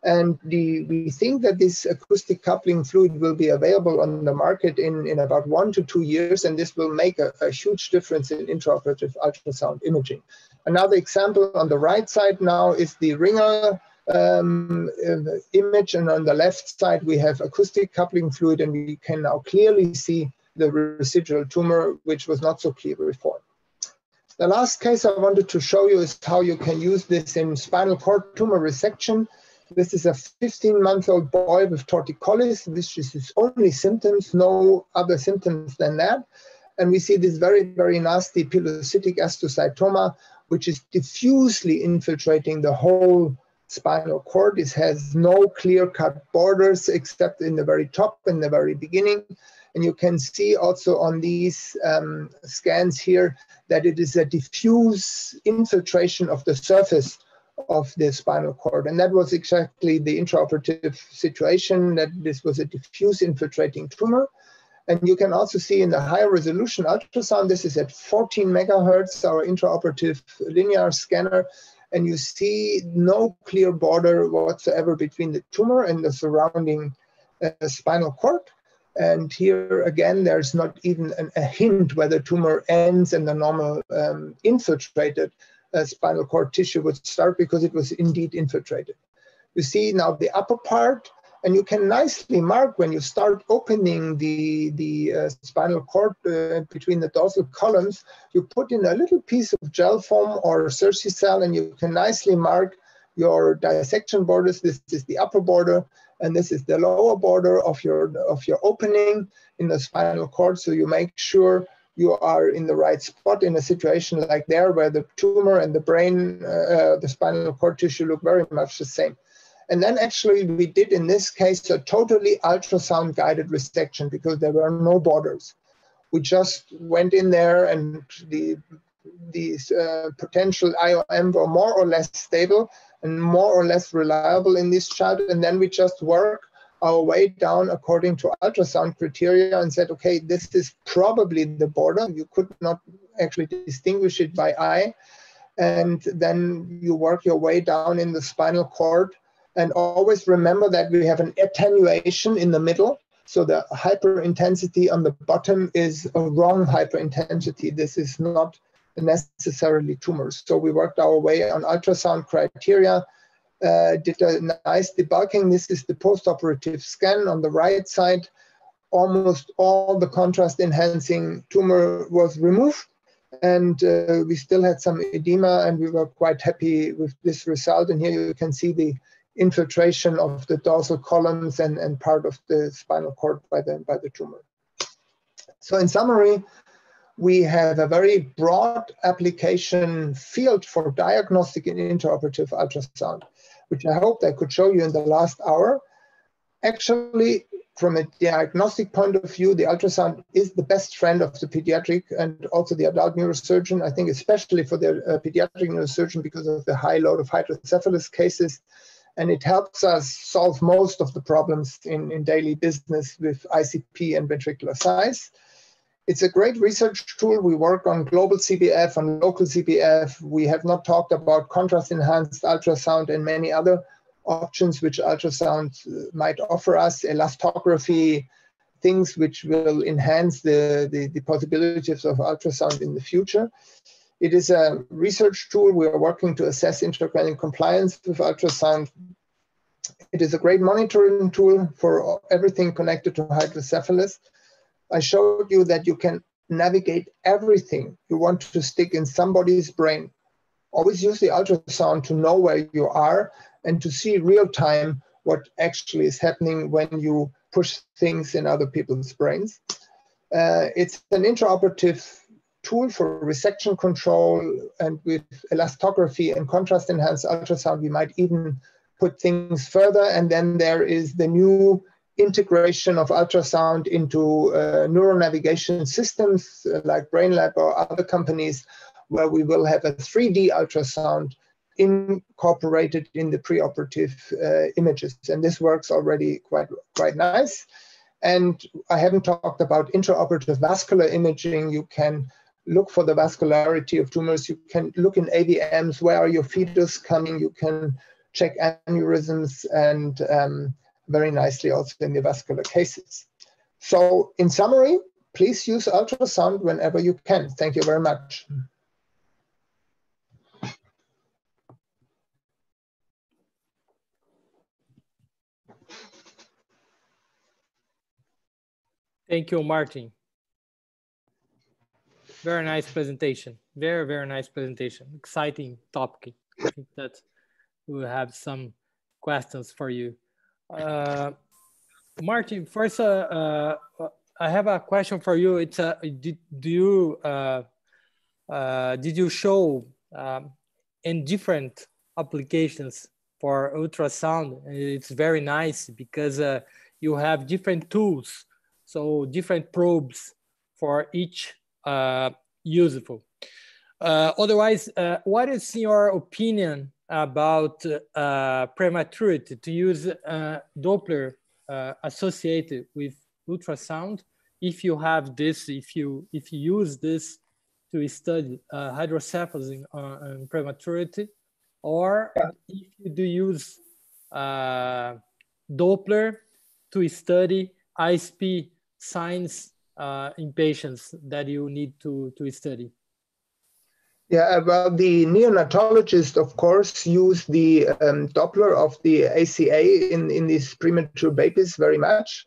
and the, we think that this acoustic coupling fluid will be available on the market in, in about one to two years, and this will make a, a huge difference in intraoperative ultrasound imaging. Another example on the right side now is the Ringer um, uh, image, and on the left side we have acoustic coupling fluid, and we can now clearly see the residual tumor, which was not so clear before. The last case I wanted to show you is how you can use this in spinal cord tumor resection. This is a 15-month-old boy with torticollis, which is his only symptoms, no other symptoms than that. And we see this very, very nasty pilocytic astrocytoma, which is diffusely infiltrating the whole spinal cord. It has no clear-cut borders except in the very top, in the very beginning. And you can see also on these um, scans here that it is a diffuse infiltration of the surface of the spinal cord. And that was exactly the intraoperative situation, that this was a diffuse infiltrating tumor. And you can also see in the higher resolution ultrasound, this is at 14 megahertz, our intraoperative linear scanner, and you see no clear border whatsoever between the tumor and the surrounding uh, spinal cord. And here again, there's not even an, a hint where the tumor ends and the normal um, infiltrated uh, spinal cord tissue would start because it was indeed infiltrated. You see now the upper part, and you can nicely mark when you start opening the, the uh, spinal cord uh, between the dorsal columns, you put in a little piece of gel foam or Surgicel, and you can nicely mark your dissection borders. This is the upper border, and this is the lower border of your, of your opening in the spinal cord. So you make sure you are in the right spot in a situation like there where the tumor and the brain, uh, the spinal cord tissue look very much the same. And then actually we did in this case a totally ultrasound guided resection because there were no borders. We just went in there and the these uh, potential IOM were more or less stable and more or less reliable in this child. And then we just work our way down according to ultrasound criteria and said, okay, this is probably the border. You could not actually distinguish it by eye. And then you work your way down in the spinal cord. And always remember that we have an attenuation in the middle. So the hyperintensity on the bottom is a wrong hyperintensity. This is not necessarily tumors. So we worked our way on ultrasound criteria uh, did a nice debulking. This is the postoperative scan on the right side. Almost all the contrast enhancing tumor was removed and uh, we still had some edema and we were quite happy with this result. And here you can see the infiltration of the dorsal columns and, and part of the spinal cord by the, by the tumor. So in summary, we have a very broad application field for diagnostic and intraoperative ultrasound which I hoped I could show you in the last hour. Actually, from a diagnostic point of view, the ultrasound is the best friend of the pediatric and also the adult neurosurgeon. I think especially for the uh, pediatric neurosurgeon because of the high load of hydrocephalus cases. And it helps us solve most of the problems in, in daily business with ICP and ventricular size. It's a great research tool. We work on global CBF and local CBF. We have not talked about contrast enhanced ultrasound and many other options which ultrasound uh, might offer us, elastography, things which will enhance the, the, the possibilities of ultrasound in the future. It is a research tool. We are working to assess intracranial compliance with ultrasound. It is a great monitoring tool for everything connected to hydrocephalus. I showed you that you can navigate everything you want to stick in somebody's brain. Always use the ultrasound to know where you are and to see real time what actually is happening when you push things in other people's brains. Uh, it's an intraoperative tool for resection control and with elastography and contrast enhanced ultrasound, we might even put things further. And then there is the new integration of ultrasound into uh, neural navigation systems uh, like BrainLab or other companies, where we will have a 3D ultrasound incorporated in the preoperative uh, images. And this works already quite, quite nice. And I haven't talked about intraoperative vascular imaging. You can look for the vascularity of tumors. You can look in AVMs, where are your fetus coming? You can check aneurysms and um, very nicely also in the vascular cases. So in summary, please use ultrasound whenever you can. Thank you very much. Thank you, Martin. very nice presentation. Very, very nice presentation. Exciting topic. I think that we will have some questions for you. Uh, Martin, first, uh, uh, I have a question for you. It's uh, did, do you uh, uh, did you show um, in different applications for ultrasound? It's very nice because uh, you have different tools, so different probes for each uh, useful. Uh, otherwise, uh, what is your opinion about uh, prematurity to use uh, Doppler uh, associated with ultrasound? If you have this, if you if you use this to study hydrocephalus in, in, prematurity, or if you do use Doppler to study ICP signs uh, in patients that you need to, to study? Yeah, well, the neonatologists, of course, use the um, Doppler of the ACA in, in these premature babies very much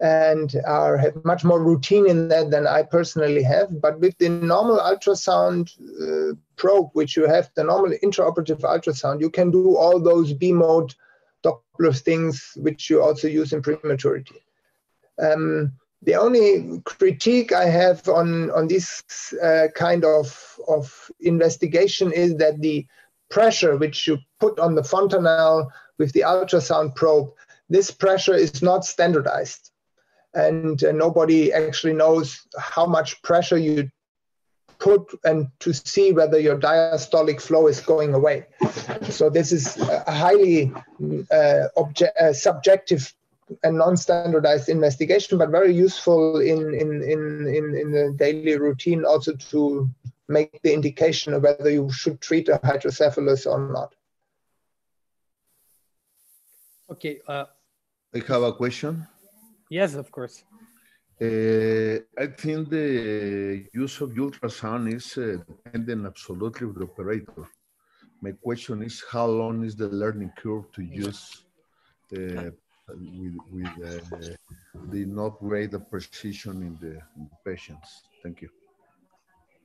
and are have much more routine in that than I personally have. But with the normal ultrasound uh, probe, which you have, the normal intraoperative ultrasound, you can do all those B mode Doppler things, which you also use in prematurity. Um, the only critique I have on on this uh, kind of of investigation is that the pressure which you put on the fontanelle with the ultrasound probe, this pressure is not standardized, and uh, nobody actually knows how much pressure you put and to see whether your diastolic flow is going away. So this is a highly uh, uh, subjective a non-standardized investigation, but very useful in, in, in, in, in the daily routine also to make the indication of whether you should treat a hydrocephalus or not. Okay. Uh, I have a question. Yes, of course. Uh, I think the use of ultrasound is uh, dependent absolutely of the operator. My question is how long is the learning curve to use uh, with, with uh, the precision in the, in the patients. Thank you.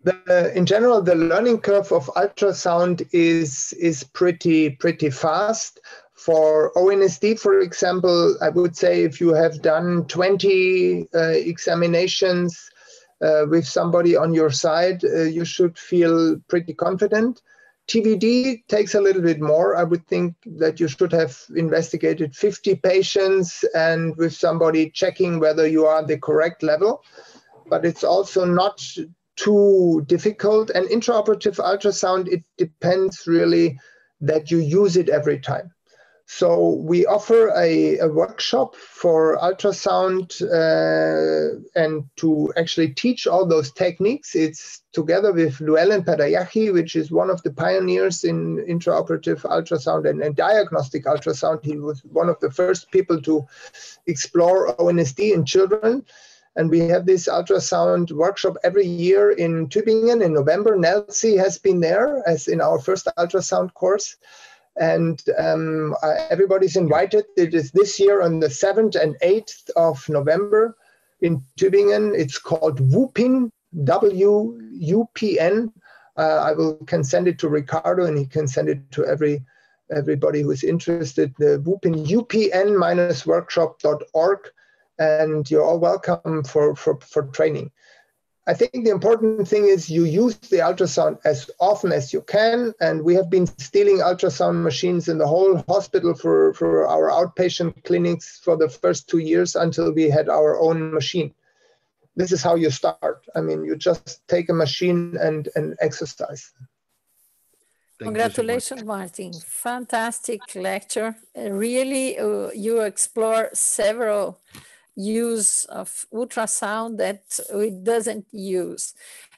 The, in general, the learning curve of ultrasound is is pretty pretty fast. For ONSD, for example, I would say if you have done 20 uh, examinations uh, with somebody on your side, uh, you should feel pretty confident. TVD takes a little bit more. I would think that you should have investigated 50 patients and with somebody checking whether you are the correct level. But it's also not too difficult. And intraoperative ultrasound, it depends really that you use it every time. So we offer a, a workshop for ultrasound uh, and to actually teach all those techniques. It's together with Llewellyn Padayachy, which is one of the pioneers in intraoperative ultrasound and, and diagnostic ultrasound. He was one of the first people to explore ONSD in children. And we have this ultrasound workshop every year in Tübingen in November. Nelsie has been there as in our first ultrasound course and um, uh, everybody's invited. It is this year on the 7th and 8th of November in Tübingen. It's called WUPIN, W-U-P-N. Uh, I will can send it to Ricardo and he can send it to every everybody who is interested. The WUPIN, upn-workshop.org and you're all welcome for, for, for training. I think the important thing is you use the ultrasound as often as you can. And we have been stealing ultrasound machines in the whole hospital for, for our outpatient clinics for the first two years until we had our own machine. This is how you start. I mean, you just take a machine and, and exercise. Thank Congratulations, so Martin. Fantastic lecture. Uh, really, uh, you explore several use of ultrasound that it doesn't use.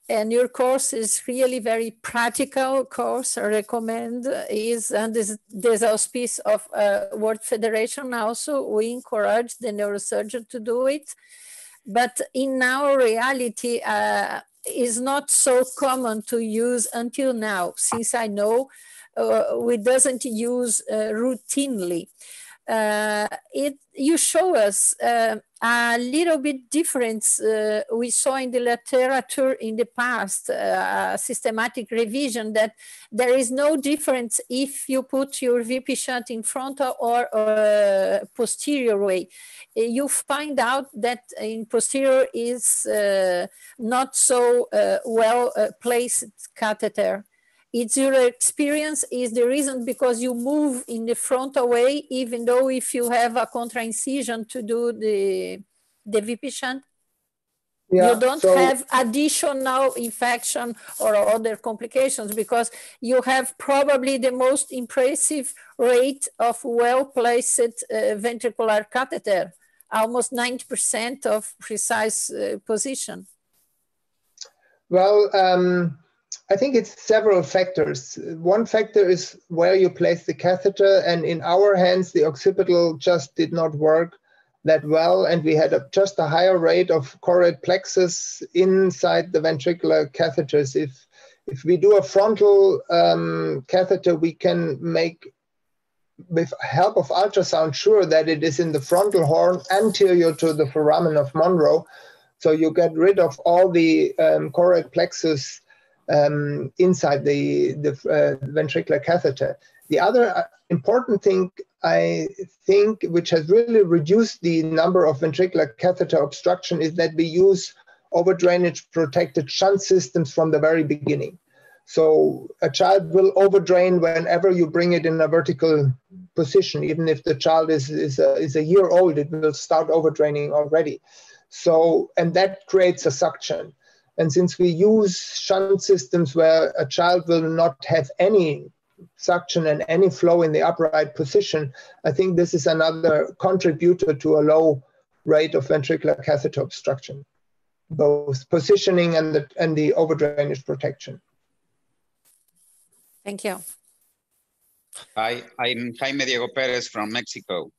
And your course is really very practical course. I recommend is and this, this auspice of uh, World Federation also. We encourage the neurosurgeon to do it. But in our reality, uh, is not so common to use until now, since I know uh, we doesn't use uh, routinely. Uh, it you show us uh, a little bit difference uh, we saw in the literature in the past, uh, systematic revision that there is no difference if you put your VP shunt in front or uh, posterior way. You find out that in posterior is uh, not so well placed catheter it's your experience is the reason because you move in the frontal way, even though if you have a contra incision to do the, the VP shunt? Yeah, you don't so, have additional infection or other complications because you have probably the most impressive rate of well-placed uh, ventricular catheter, almost 90% of precise uh, position. Well, um, I think it's several factors. One factor is where you place the catheter, and in our hands, the occipital just did not work that well, and we had a, just a higher rate of choroid plexus inside the ventricular catheters. If if we do a frontal um, catheter, we can make with help of ultrasound sure that it is in the frontal horn anterior to the foramen of Monro. So you get rid of all the um, choroid plexus um, inside the, the uh, ventricular catheter. The other uh, important thing I think, which has really reduced the number of ventricular catheter obstruction, is that we use over drainage protected shunt systems from the very beginning. So a child will overdrain whenever you bring it in a vertical position. Even if the child is, is, a, is a year old, it will start overdraining already. So, and that creates a suction. And since we use shunt systems where a child will not have any suction and any flow in the upright position, I think this is another contributor to a low rate of ventricular catheter obstruction, both positioning and the, and the overdrainage protection. Thank you. Hi, I'm Jaime Diego Perez from Mexico.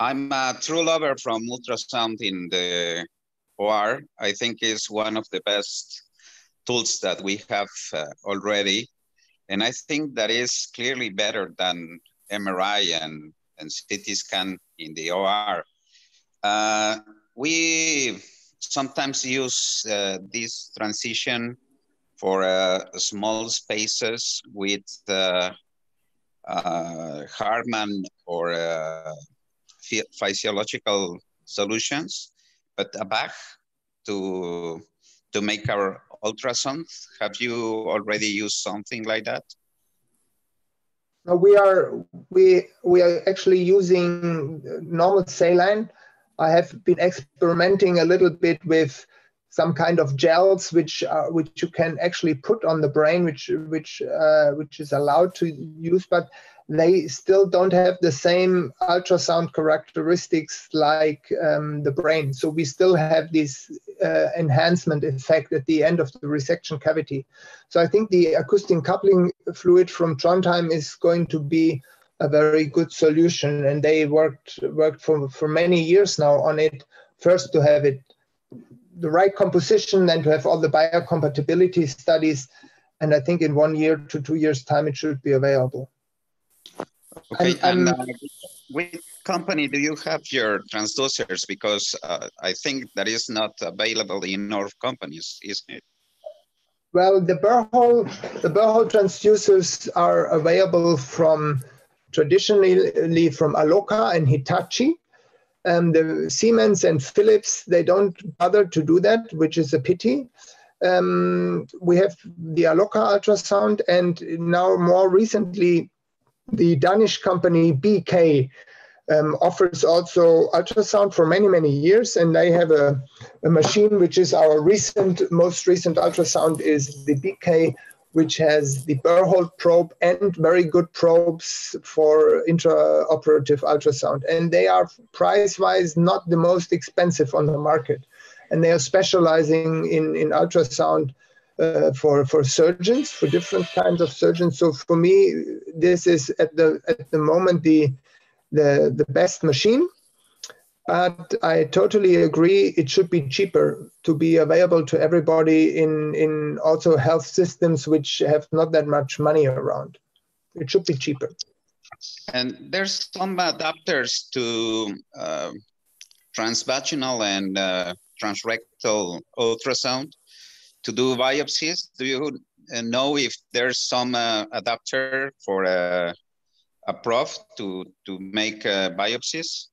I'm a true lover from ultrasound in the OR, I think is one of the best tools that we have uh, already. And I think that is clearly better than MRI and, and CT scan in the OR. Uh, we sometimes use uh, this transition for uh, small spaces with uh, uh, Hartmann or physiological solutions but a bag to to make our ultrasound. Have you already used something like that? No, we are we we are actually using normal saline. I have been experimenting a little bit with some kind of gels which uh, which you can actually put on the brain, which which uh, which is allowed to use, but they still don't have the same ultrasound characteristics like um, the brain. So we still have this uh, enhancement effect at the end of the resection cavity. So I think the acoustic coupling fluid from Trondheim is going to be a very good solution. And they worked worked for, for many years now on it. First to have it the right composition, then to have all the biocompatibility studies. And I think in one year to two years time, it should be available. Okay, and, and uh, which company do you have your transducers? Because uh, I think that is not available in our companies, isn't it? Well, the burr hole, the burr hole transducers are available from traditionally from Aloka and Hitachi. Um, the Siemens and Philips, they don't bother to do that, which is a pity. Um, we have the Aloka ultrasound, and now more recently, the Danish company BK um, offers also ultrasound for many, many years, and they have a, a, machine which is our recent, most recent ultrasound is the BK, which has the burr hole probe and very good probes for intraoperative ultrasound. And they are price-wise not the most expensive on the market. And they are specializing in, in ultrasound uh, for for surgeons, for different kinds of surgeons. So for me, this is at the at the moment the the the best machine. But I totally agree. It should be cheaper to be available to everybody in in also health systems which have not that much money around. It should be cheaper. and there's some adapters to uh, transvaginal and uh, transrectal ultrasound to do biopsies. Do you uh, know if there's some uh, adapter for a, a prof to, to make uh, biopsies?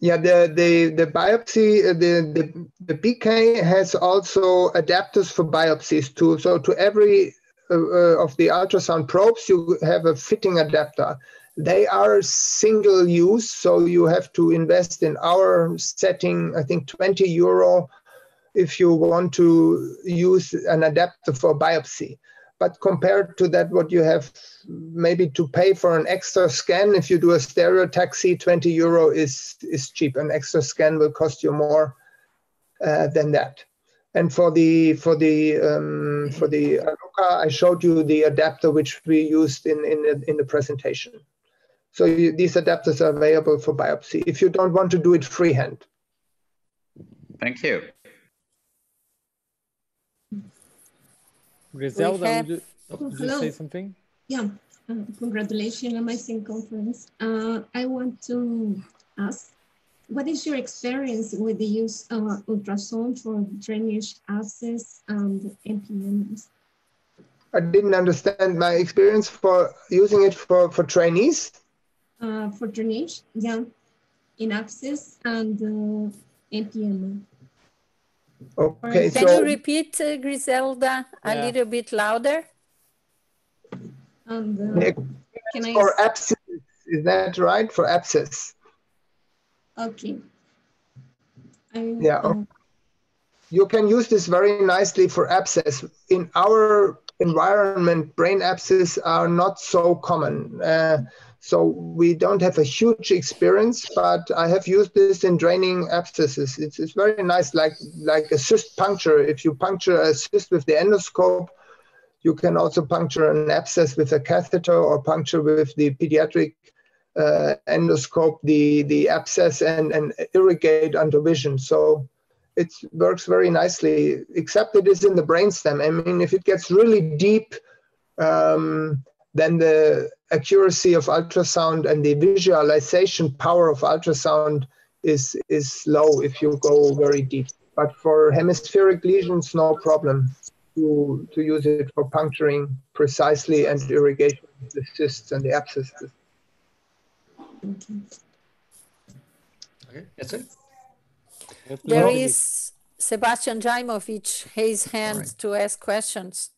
Yeah, the, the, the biopsy, uh, the, the, the BK has also adapters for biopsies too. So to every uh, uh, of the ultrasound probes, you have a fitting adapter. They are single use, so you have to invest in our setting, I think 20 euro if you want to use an adapter for biopsy. But compared to that, what you have maybe to pay for an extra scan, if you do a stereotaxy, 20 euro is, is cheap. An extra scan will cost you more uh, than that. And for the for the um, for the Aloka, I showed you the adapter which we used in in the, in the presentation. So you, these adapters are available for biopsy if you don't want to do it freehand. Thank you. Griselda, have- would you, oh, would you Hello. say something? Yeah, uh, congratulations, amazing conference. Uh, I want to ask, what is your experience with the use of ultrasound for drainage access and MPNs? I didn't understand my experience for using it for, for trainees. Uh, for drainage, yeah, in access and uh, MPN. Okay, Can so you repeat, uh, Griselda, a Yeah. little bit louder? And uh, Yeah, can I, for abscess, is that right? For abscess. okay. I, Yeah, uh, You can use this very nicely for abscess. In our environment, brain abscess are not so common. Uh, so we don't have a huge experience, but I have used this in draining abscesses. It's, it's very nice, like, like a cyst puncture. If you puncture a cyst with the endoscope, you can also puncture an abscess with a catheter or puncture with the pediatric uh, endoscope the, the abscess and, and irrigate under vision. So it works very nicely, except it is in the brainstem. I mean, if it gets really deep, um, then the accuracy of ultrasound and the visualization power of ultrasound is, is low if you go very deep. But for hemispheric lesions, no problem to, to use it for puncturing precisely and irrigation of the cysts and the abscesses. okay. Okay, that's it. There Lovely. is Sebastian Jaimovic, his hand right. to ask questions.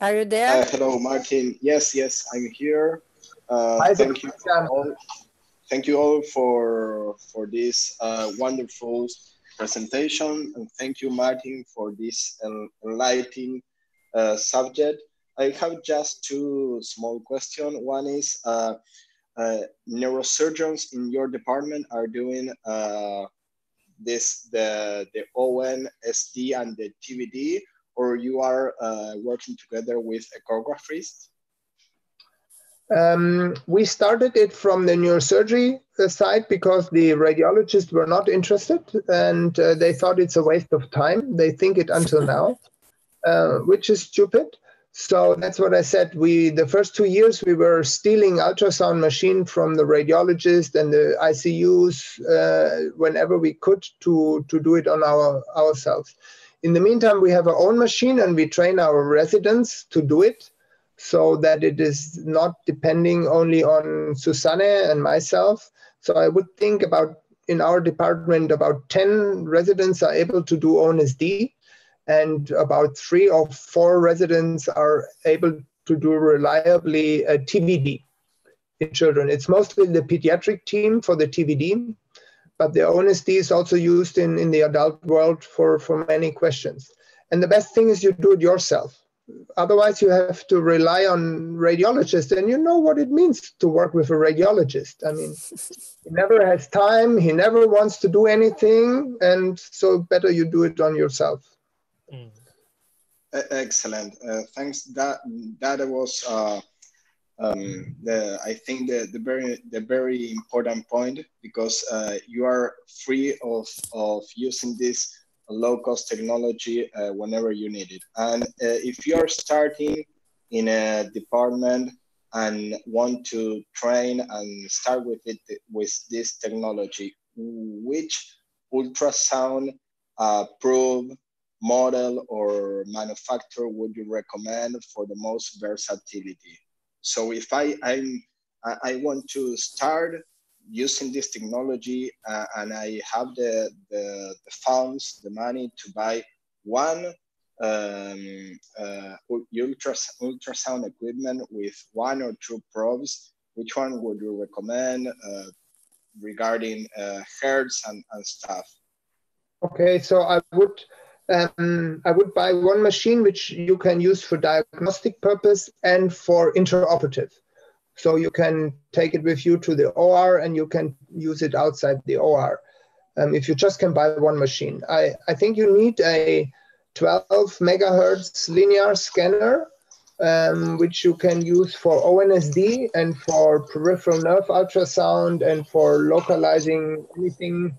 Are you Uh, there? hello, Martin. Yes, yes, I'm here. Uh, Hi, thank you all. Thank you all for for this uh, wonderful presentation, and thank you, Martin, for this enlightening uh, subject. I have just two small questions. One is uh, uh, neurosurgeons in your department are doing uh, this the the ON, SD, and the TVD, or you are uh, working together with echographists? Um, we started it from the neurosurgery uh, side because the radiologists were not interested and uh, they thought it's a waste of time. They think it until [laughs] now, uh, which is stupid. So that's what I said. We the first two years we were stealing ultrasound machine from the radiologist and the ICUs uh, whenever we could to to do it on our ourselves. In the meantime, we have our own machine and we train our residents to do it so that it is not depending only on Susanne and myself. So I would think about in our department, about 10 residents are able to do ONSD, and about three or four residents are able to do reliably a TVD in children. It's mostly the pediatric team for the TVD, but the ONSD is also used in, in the adult world for, for many questions. And the best thing is you do it yourself otherwise you have to rely on radiologists and you know what it means to work with a radiologist i mean he never has time he never wants to do anything and so better you do it on yourself Mm. Excellent. Uh, thanks. That that was uh, um, the I think the, the very the very important point because uh, you are free of of using this low cost technology uh, whenever you need it. And uh, if you are starting in a department and want to train and start with it with this technology, which ultrasound uh, probe model or manufacturer would you recommend for the most versatility? So if I I'm, I want to start using this technology uh, and I have the, the, the funds, the money to buy one um, uh, ultras ultrasound equipment with one or two probes, which one would you recommend uh, regarding uh, hertz and, and stuff? Okay, so I would um, I would buy one machine which you can use for diagnostic purpose and for interoperative. So you can take it with you to the OR and you can use it outside the OR. Um, if you just can buy one machine, I, I think you need a 12 megahertz linear scanner, um, which you can use for ONSD and for peripheral nerve ultrasound and for localizing anything,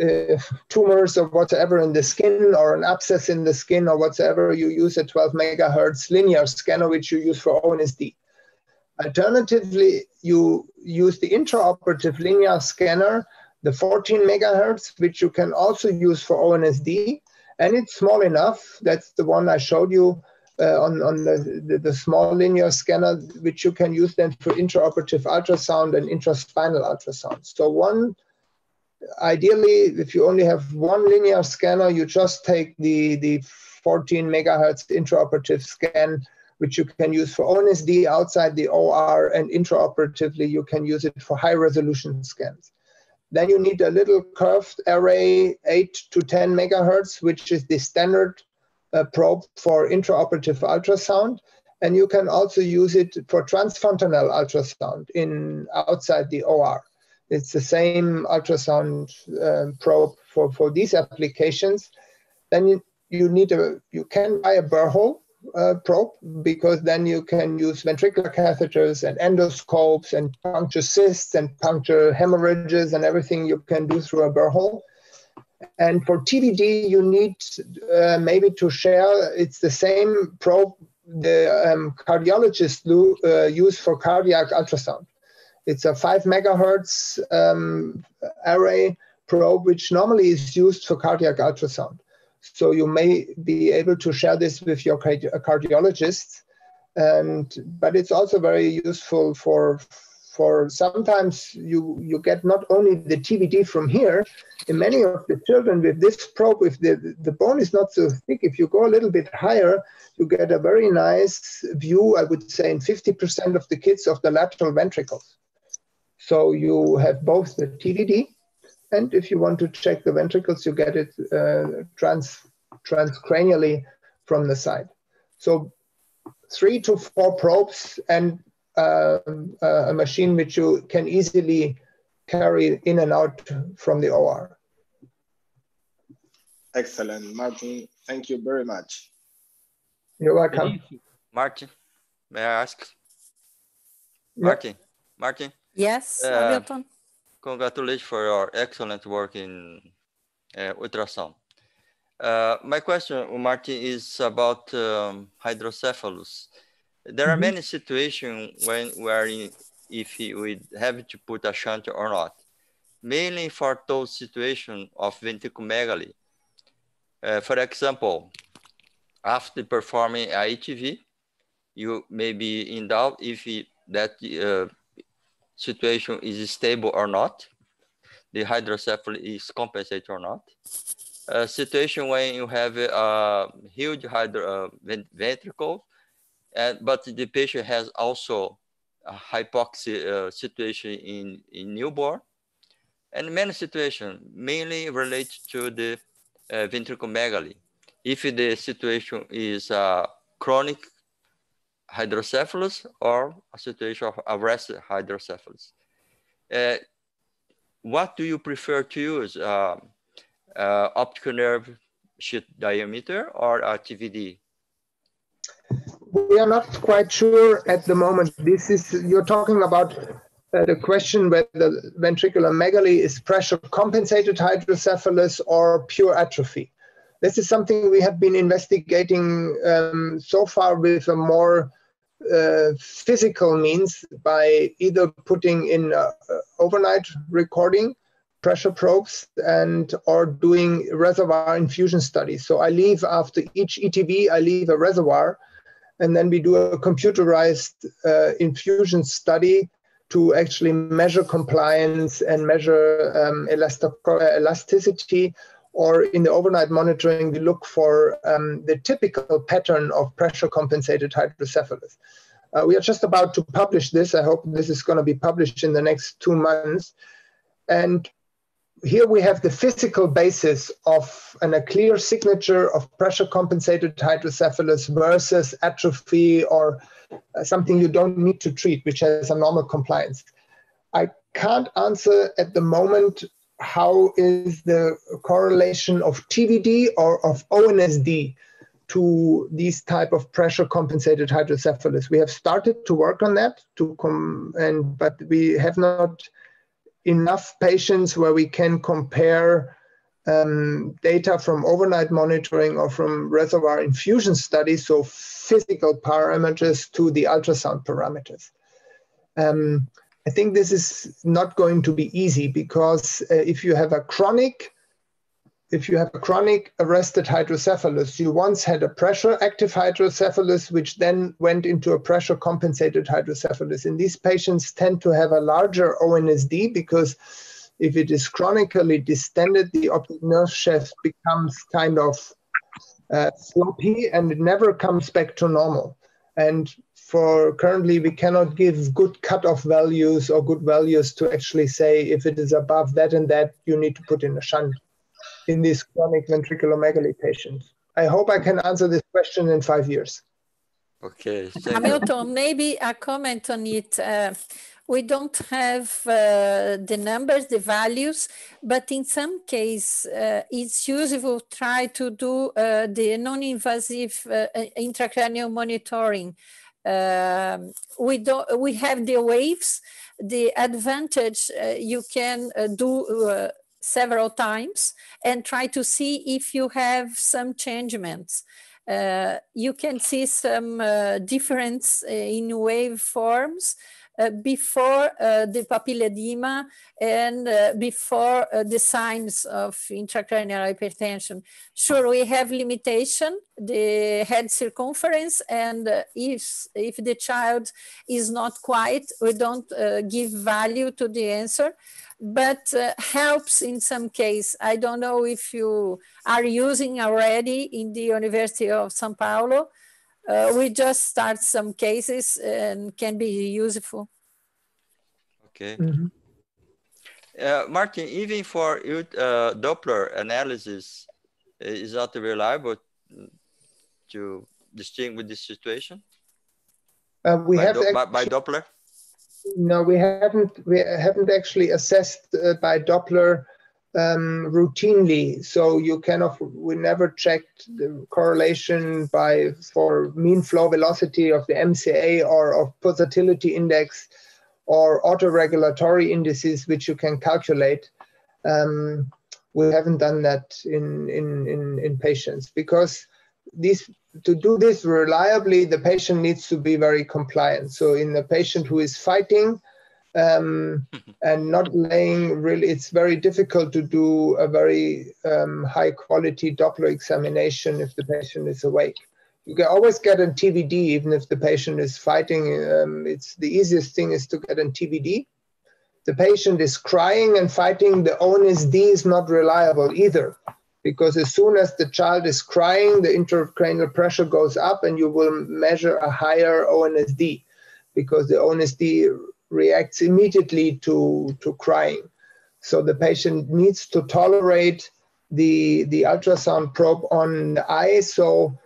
uh, tumors or whatever in the skin or an abscess in the skin or whatever. You use a 12 megahertz linear scanner, which you use for ONSD. Alternatively, you use the intraoperative linear scanner, the 14 megahertz, which you can also use for ONSD. And it's small enough. That's the one I showed you uh, on, on the, the, the, small linear scanner, which you can use then for intraoperative ultrasound and intraspinal ultrasound. So one, ideally, if you only have one linear scanner, you just take the, the 14 megahertz intraoperative scan which you can use for ONSD outside the OR and intraoperatively you can use it for high resolution scans. Then you need a little curved array, 8 to 10 megahertz, which is the standard uh, probe for intraoperative ultrasound. And you can also use it for transfontanelle ultrasound in outside the OR. It's the same ultrasound uh, probe for, for these applications. Then you, you need a, you can buy a burr hole uh, probe because then you can use ventricular catheters and endoscopes and puncture cysts and puncture hemorrhages and everything you can do through a burr hole. And for TVD, you need uh, maybe to share, it's the same probe the um, cardiologists uh, use for cardiac ultrasound. It's a five megahertz um, array probe, which normally is used for cardiac ultrasound. So you may be able to share this with your cardiologist. And but it's also very useful for for sometimes you you get not only the TVD from here. In many of the children with this probe, if the the bone is not so thick, if you go a little bit higher, you get a very nice view. I would say in 50% of the kids of the lateral ventricles. So you have both the TVD and if you want to check the ventricles, you get it uh, trans, transcranially from the side. So three to four probes and uh, a machine which you can easily carry in and out from the OR. Excellent, Martin. Thank you very much. You're welcome. Martin, may I ask? Martin, Martin. Yes, uh, congratulations for your excellent work in uh, ultrasound. Uh, my question, Martin, is about um, hydrocephalus. There are mm -hmm. many situations when where if we have to put a shunt or not, mainly for those situations of ventriculomegaly. Uh, for example, after performing a IHV, you may be in doubt if that uh, situation is stable or not, the hydrocephaly is compensated or not. A situation when you have a huge hydro, uh, ventricle, and, but the patient has also a hypoxia uh, situation in, in newborn, and many situations mainly relate to the uh, ventriculomegaly. If the situation is uh, chronic hydrocephalus or a situation of arrested hydrocephalus. Uh, what do you prefer to use? Uh, uh, optical nerve sheath diameter or a TVD? We are not quite sure at the moment. This is, you're talking about uh, the question whether ventriculomegaly is pressure compensated hydrocephalus or pure atrophy. This is something we have been investigating um, so far with a more uh, physical means by either putting in uh, overnight recording pressure probes and or doing reservoir infusion studies. So I leave after each ETV, I leave a reservoir, and then we do a computerized uh, infusion study to actually measure compliance and measure um, elasticity. Or in the overnight monitoring, we look for um, the typical pattern of pressure compensated hydrocephalus. Uh, we are just about to publish this. I hope this is going to be published in the next two months. And here we have the physical basis of and a clear signature of pressure compensated hydrocephalus versus atrophy or uh, something you don't need to treat, which has a normal compliance. I can't answer at the moment how is the correlation of TVD or of ONSD to these type of pressure compensated hydrocephalus. We have started to work on that to come and but we have not enough patients where we can compare um, data from overnight monitoring or from reservoir infusion studies, so physical parameters to the ultrasound parameters. Um, I think this is not going to be easy because uh, if you have a chronic if you have a chronic arrested hydrocephalus, you once had a pressure active hydrocephalus, which then went into a pressure compensated hydrocephalus. And these patients tend to have a larger ONSD because if it is chronically distended, the optic nerve sheath becomes kind of uh, sloppy and it never comes back to normal. And for currently, we cannot give good cutoff values or good values to actually say if it is above that and that, you need to put in a shunt in these chronic ventriculomegaly patients. I hope I can answer this question in five years. Okay. Hamilton, maybe a comment on it. Uh, we don't have uh, the numbers, the values, but in some case, uh, it's useful to try to do uh, the non-invasive uh, intracranial monitoring. Um, we, don't. we have the waves. The advantage uh, you can do several times and try to see if you have some changements. Uh, you can see some uh, difference uh, in waveforms uh, before uh, the papilledema and uh, before the signs of intracranial hypertension. Sure, we have limitation, the head circumference, and if, if the child is not quiet, we don't give value to the answer but uh, helps in some case. I don't know if you are using already in the University of Sao Paulo. Uh, we just start some cases and can be useful. Okay. Mm -hmm. uh, Martin, even for uh, Doppler analysis, is not reliable to distinguish this situation? Uh, we by have do by, by Doppler no, we haven't we haven't actually assessed uh, by Doppler um, routinely. So you kind of we never checked the correlation by for mean flow velocity of the MCA or of pulsatility index or autoregulatory indices which you can calculate. Um, we haven't done that in in in, in patients because these to do this reliably, the patient needs to be very compliant. So in a patient who is fighting um, [laughs] and not laying, really, it's very difficult to do a very um, high quality Doppler examination if the patient is awake. You can always get a TVD even if the patient is fighting. Um, it's the easiest thing is to get a TVD. The patient is crying and fighting. The ONSD is not reliable either because as soon as the child is crying, the intracranial pressure goes up and you will measure a higher ONSD because the ONSD reacts immediately to, to crying. So the patient needs to tolerate the, the ultrasound probe on the eye. So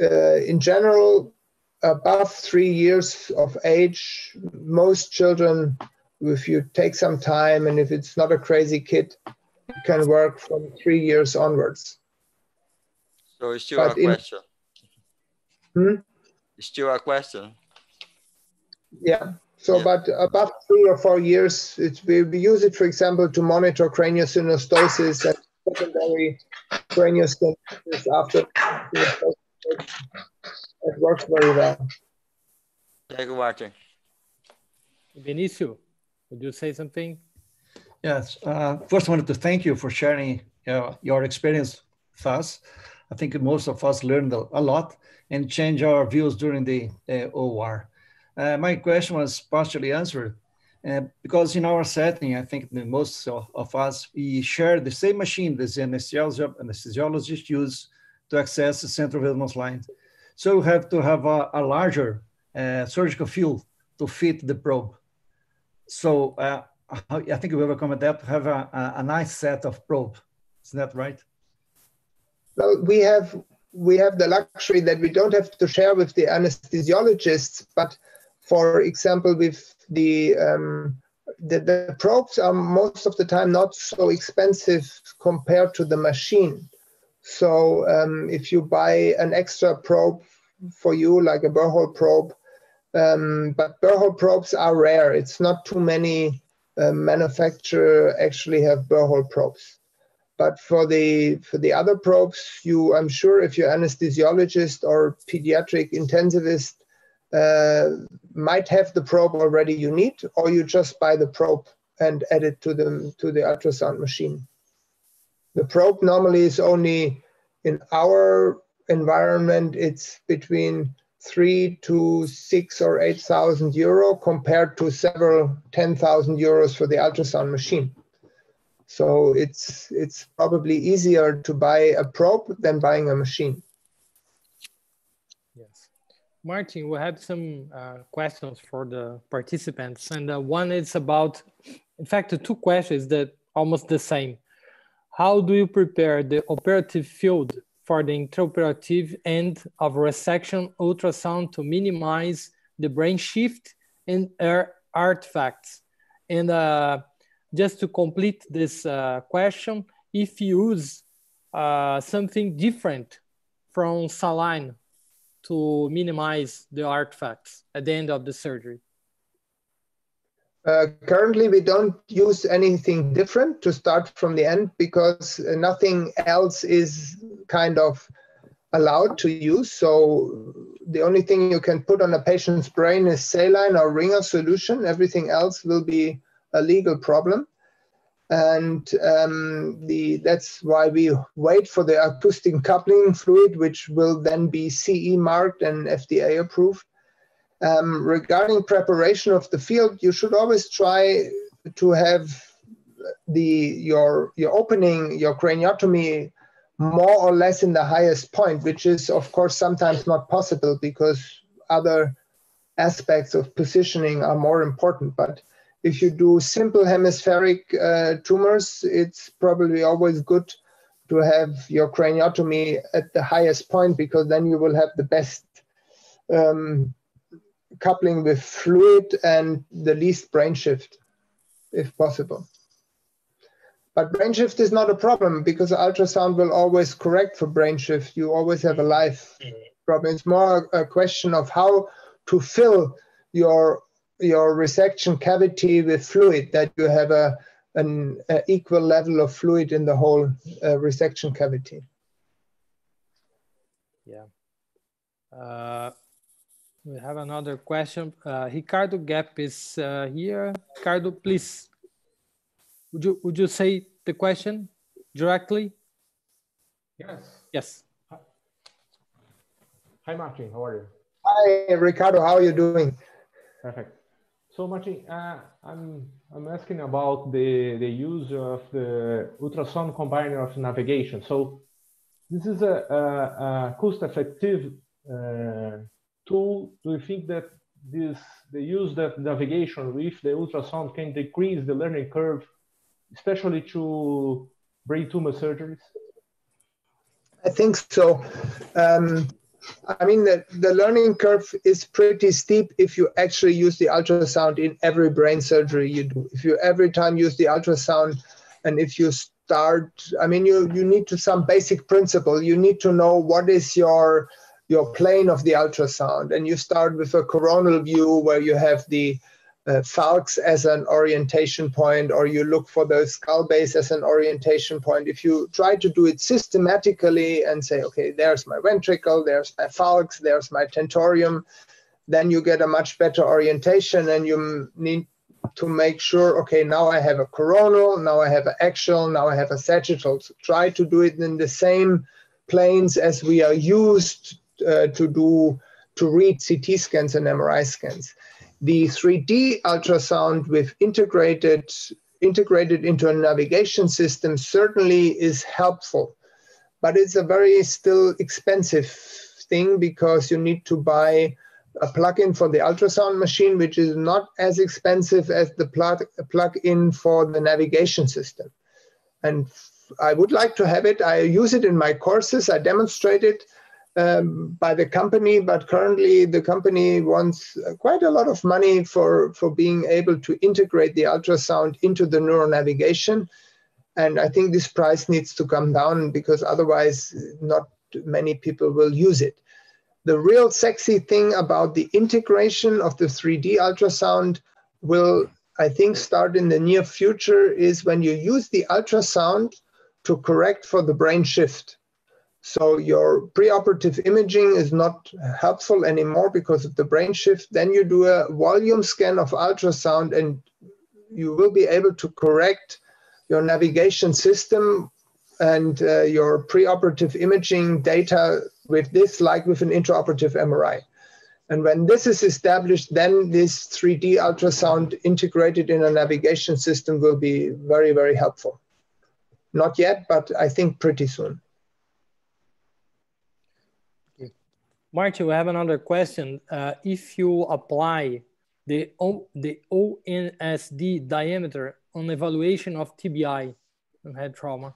uh, in general, above three years of age, most children, if you take some time and if it's not a crazy kid, can work from three years onwards. So it's still but a question. Hmm? It's still a question. Yeah. So, yeah. but above three or four years, it's, we, we use it, for example, to monitor craniosynostosis and secondary craniostenosis after it works very well. Thank you, Martin. Benicio, would you say something? Yes. Uh, first, I wanted to thank you for sharing uh, your experience with us. I think most of us learned a lot and changed our views during the uh, OR. Uh, my question was partially answered uh, because in our setting, I think most of, of, us, we share the same machine that the anesthesiologists use to access the central venous line. So we have to have a, a larger uh, surgical field to fit the probe. So uh, I think we will come at that to have a, a, a nice set of probe. Isn't that right? Well, we have we have the luxury that we don't have to share with the anesthesiologists, but for example, with the, um, the, the probes are most of the time not so expensive compared to the machine. So um, if you buy an extra probe for you, like a burr hole probe, um, but burr hole probes are rare. It's not too many uh, manufacturer actually have burr hole probes. But for the for the other probes, you I'm sure if you're anesthesiologist or pediatric intensivist, Uh, might have the probe already you need, or you just buy the probe and add it to the to the ultrasound machine. The probe normally is only in our environment. It's between three to six or eight thousand euro compared to several ten thousand euros for the ultrasound machine. So it's it's probably easier to buy a probe than buying a machine. Martin, we have some uh, questions for the participants, and uh, one is about, in fact, the two questions that almost the same. How do you prepare the operative field for the intraoperative end of resection ultrasound to minimize the brain shift and artifacts? And uh, just to complete this uh, question, if you use uh, something different from saline to minimize the artifacts at the end of the surgery? Uh, currently, we don't use anything different to start from the end because nothing else is kind of allowed to use. So the only thing you can put on a patient's brain is saline or ringer solution. Everything else will be a legal problem. And um, the, that's why we wait for the acoustic coupling fluid, which will then be CE marked and FDA approved. Um, regarding preparation of the field, you should always try to have the your your opening, your craniotomy more or less in the highest point, which is of course sometimes not possible because other aspects of positioning are more important. But if you do simple hemispheric uh, tumors, it's probably always good to have your craniotomy at the highest point because then you will have the best um, coupling with fluid and the least brain shift, if possible. But brain shift is not a problem because ultrasound will always correct for brain shift. You always have a life problem. It's more a question of how to fill your your resection cavity with fluid that you have a an a equal level of fluid in the whole uh, resection cavity. Yeah. Uh, we have another question. Uh, Ricardo Gap is uh, here. Ricardo, please, would you would you say the question directly? Yes. Yes. Hi, Martin. How are you? Hi, Ricardo. How are you doing? Perfect. So, Martin, uh, I'm I'm asking about the the use of the ultrasound combiner of navigation. So, this is a, a, a cost-effective uh, tool, do you think that this the use of navigation with the ultrasound can decrease the learning curve, especially to brain tumor surgeries? I think so. Um, I mean, the, the learning curve is pretty steep if you actually use the ultrasound in every brain surgery you do. If you every time use the ultrasound, and if you start, I mean, you you need to some basic principle. You need to know what is your your plane of the ultrasound. And you start with a coronal view where you have the uh, falx as an orientation point, or you look for the skull base as an orientation point. If you try to do it systematically and say, okay, there's my ventricle, there's my falx, there's my tentorium, then you get a much better orientation and you need to make sure, okay, now I have a coronal, now I have an axial, now I have a sagittal. So try to do it in the same planes as we are used uh, to do to read CT scans and MRI scans. The 3D ultrasound with integrated integrated into a navigation system certainly is helpful, but it's a very still expensive thing because you need to buy a plug-in for the ultrasound machine, which is not as expensive as the plug plug-in for the navigation system. And I would like to have it. I use it in my courses. I demonstrate it um, by the company, but currently the company wants quite a lot of money for, for being able to integrate the ultrasound into the neuronavigation. And I think this price needs to come down because otherwise not many people will use it. The real sexy thing about the integration of the 3D ultrasound will, I think, start in the near future is when you use the ultrasound to correct for the brain shift. So your preoperative imaging is not helpful anymore because of the brain shift. Then you do a volume scan of ultrasound and you will be able to correct your navigation system and uh, your preoperative imaging data with this, like with an intraoperative MRI. And when this is established, then this 3D ultrasound integrated in a navigation system will be very, very helpful. Not yet, but I think pretty soon. Martin, we have another question. Uh, if you apply the, o, the ONSD diameter on evaluation of TBI and head trauma,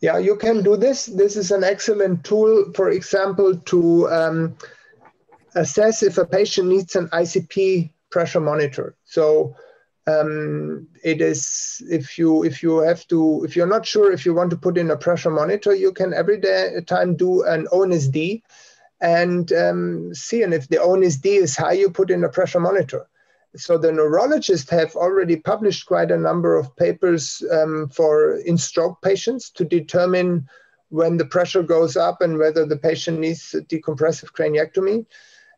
yeah, you can do this. This is an excellent tool, for example, to um, assess if a patient needs an ICP pressure monitor. So um, it is if you if you have to if you're not sure if you want to put in a pressure monitor, you can every day time do an ONSD and um, see. And if the ONSD is high, you put in a pressure monitor so the neurologists have already published quite a number of papers um, for in stroke patients to determine when the pressure goes up and whether the patient needs decompressive craniectomy.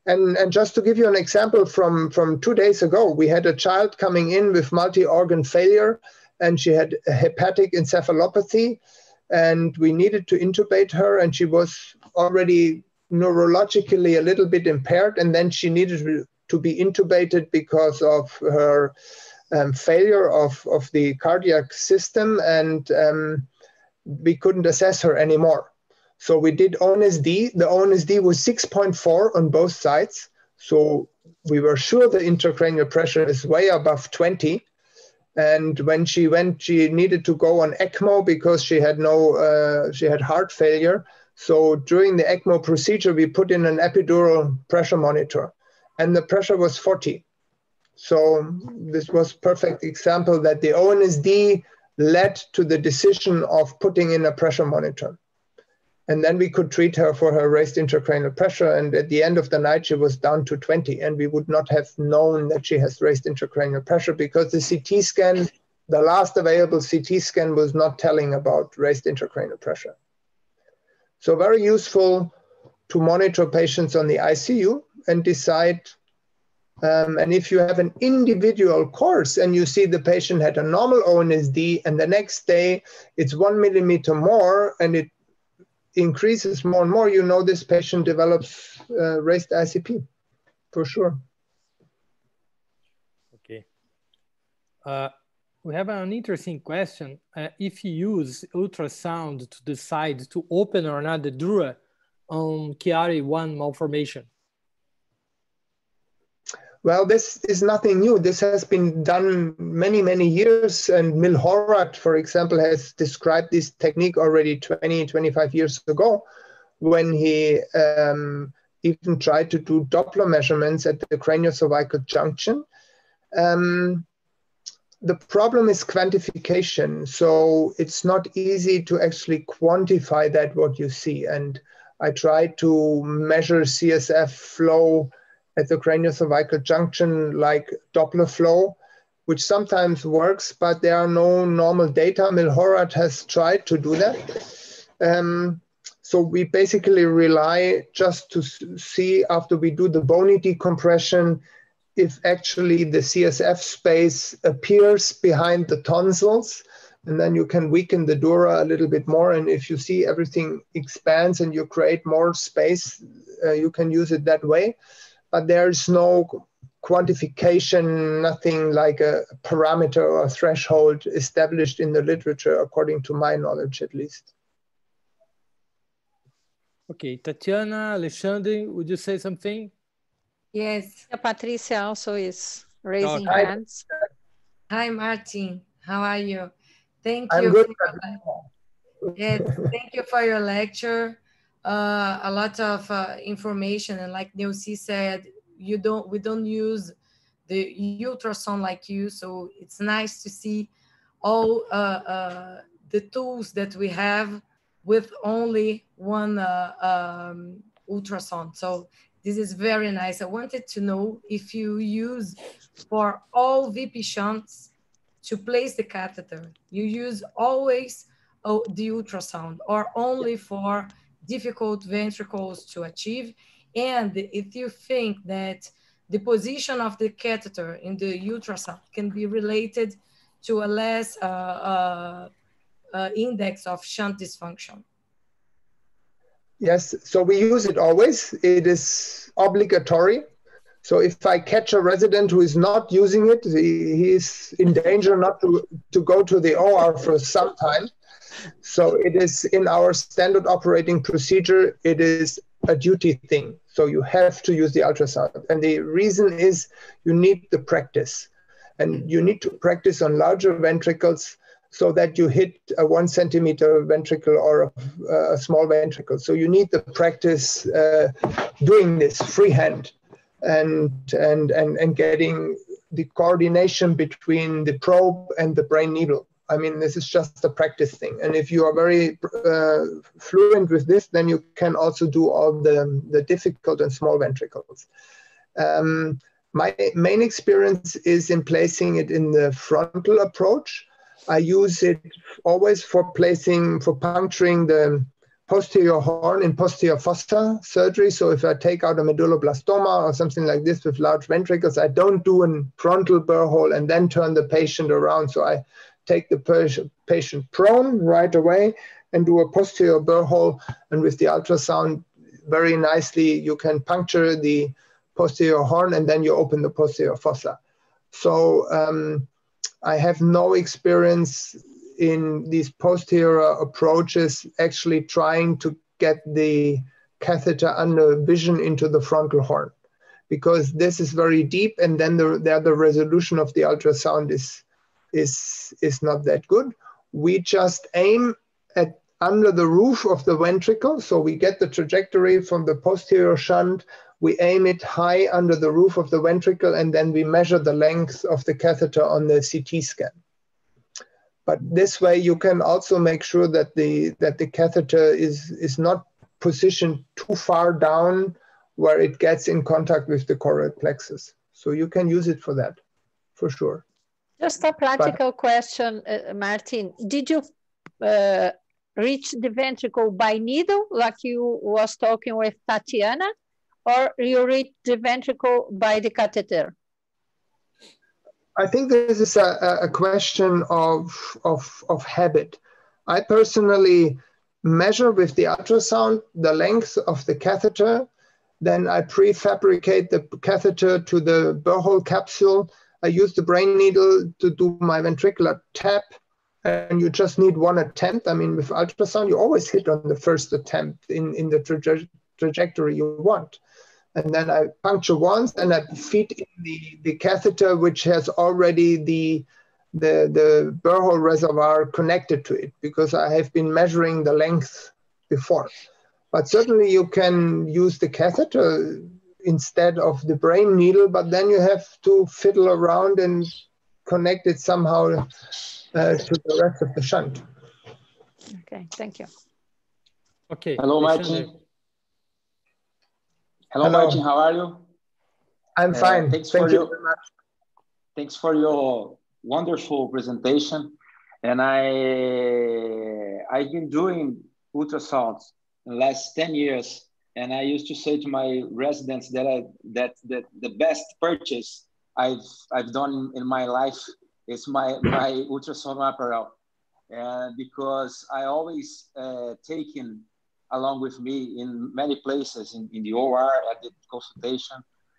And, and just to give you an example from, from two days ago, we had a child coming in with multi-organ failure and she had hepatic encephalopathy and we needed to intubate her and she was already neurologically a little bit impaired and then she needed to be intubated because of her um, failure of, of the cardiac system and um, we couldn't assess her anymore. So we did ONSD. The ONSD was 6.4 on both sides. So we were sure the intracranial pressure is way above 20. And when she went, she needed to go on ECMO because she had no, uh, she had heart failure. So during the ECMO procedure, we put in an epidural pressure monitor and the pressure was 40. So this was perfect example that the ONSD led to the decision of putting in a pressure monitor. And then we could treat her for her raised intracranial pressure. And at the end of the night, she was down to 20. And we would not have known that she has raised intracranial pressure because the CT scan, the last available CT scan, was not telling about raised intracranial pressure. So, very useful to monitor patients on the ICU and decide. Um, and if you have an individual course and you see the patient had a normal ONSD and the next day it's one millimeter more and it increases more and more, you know this patient develops uh, raised ICP for sure. Okay. Uh, we have an interesting question. Uh, if you use ultrasound to decide to open or not the dura on Chiari 1 malformation, well, this is nothing new. This has been done many, many years. And Milhorat, for example, has described this technique already 20, 25 years ago when he um, even tried to do Doppler measurements at the craniocervical junction. Um, the problem is quantification. So it's not easy to actually quantify that, what you see. And I tried to measure CSF flow at the craniocervical junction like Doppler flow, which sometimes works, but there are no normal data. Milhorat has tried to do that. Um, So we basically rely just to see after we do the bony decompression if actually the CSF space appears behind the tonsils and then you can weaken the dura a little bit more. And if you see everything expands and you create more space, uh, you can use it that way. But there's no quantification, nothing like a parameter or threshold established in the literature, according to my knowledge at least. Okay, Tatiana, Alexandre, would you say something? Yes. Patricia also is raising Hi. hands. Hi, Martin. How are you? Thank I'm you. good. For, [laughs] yeah, thank you for your lecture. Uh, a lot of uh, information, and like Neuci said, you don't we don't use the ultrasound like you, so it's nice to see all uh, uh, the tools that we have with only one uh, um, ultrasound. So this is very nice. I wanted to know if you use for all VP shunts to place the catheter, you use always oh, the ultrasound or only for difficult ventricles to achieve. And if you think that the position of the catheter in the ultrasound can be related to a less uh, uh, uh, index of shunt dysfunction. Yes, so we use it always. It is obligatory. So if I catch a resident who is not using it, he, he is in danger not to, to go to the OR for some time. So it is in our standard operating procedure, it is a duty thing. So you have to use the ultrasound. And the reason is you need the practice. And you need to practice on larger ventricles so that you hit a one centimeter ventricle or a, a small ventricle. So you need the practice uh, doing this freehand and, and, and, and getting the coordination between the probe and the brain needle. I mean, this is just a practice thing. And if you are very uh, fluent with this, then you can also do all the, the difficult and small ventricles. Um, my main experience is in placing it in the frontal approach. I use it always for placing, for puncturing the posterior horn in posterior fossa surgery. So if I take out a medulloblastoma or something like this with large ventricles, I don't do a frontal burr hole and then turn the patient around. So I take the patient prone right away and do a posterior burr hole. And with the ultrasound, very nicely, you can puncture the posterior horn and then you open the posterior fossa. So um, I have no experience in these posterior approaches actually trying to get the catheter under vision into the frontal horn because this is very deep and then the, the, the resolution of the ultrasound is, is, is not that good. We just aim at under the roof of the ventricle. So we get the trajectory from the posterior shunt we aim it high under the roof of the ventricle, and then we measure the length of the catheter on the CT scan. But this way, you can also make sure that the that the catheter is is not positioned too far down where it gets in contact with the choroid plexus. So you can use it for that, for sure. Just a practical but, question, uh, Martin. Did you uh, reach the ventricle by needle, like you was talking with Tatiana? or you reach the ventricle by the catheter? I think this is a, a question of, of, of habit. I personally measure with the ultrasound the length of the catheter. Then I prefabricate the catheter to the burr hole capsule. I use the brain needle to do my ventricular tap. And you just need one attempt. I mean, with ultrasound, you always hit on the first attempt in, in the traje trajectory you want and then I puncture once and I feed in the, the catheter, which has already the, the, the burr hole reservoir connected to it because I have been measuring the length before. But certainly you can use the catheter instead of the brain needle, but then you have to fiddle around and connect it somehow uh, to the rest of the shunt. Okay, thank you. Okay. Hello, Martin. Hello, Hello, Martin. How are you? I'm fine. Uh, thanks Thank for you your, very much. Thanks for your wonderful presentation. And I, I've been doing ultrasounds last 10 years. And I used to say to my residents that I, that, that the best purchase I've, I've done in my life is my, my ultrasound apparel. And because I always uh, taken along with me in many places in, in the OR at the consultation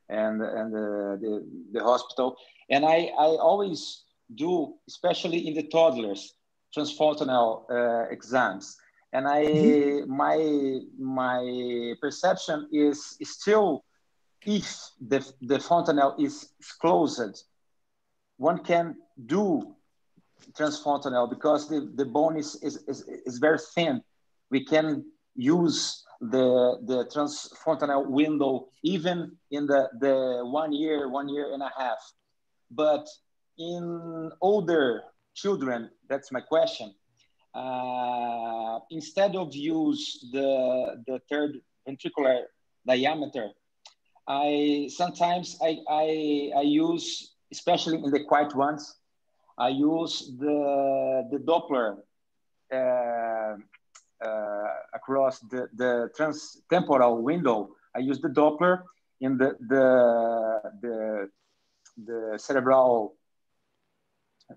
and, and the, the, the hospital. And I, I always do, especially in the toddlers, transfontanel uh, exams. And I, mm-hmm. my, my perception is still, if the, the fontanelle is closed, one can do transfontanel because the, the bone is, is, is, is very thin. We can use the, the transfontanel window even in the, the one year, one year and a half. But in older children, that's my question, uh, instead of use the, the third ventricular diameter, I sometimes I, I, I use, especially in the quiet ones, I use the, the Doppler uh, uh, across the, the transtemporal window. I use the Doppler in the, the, the, the cerebral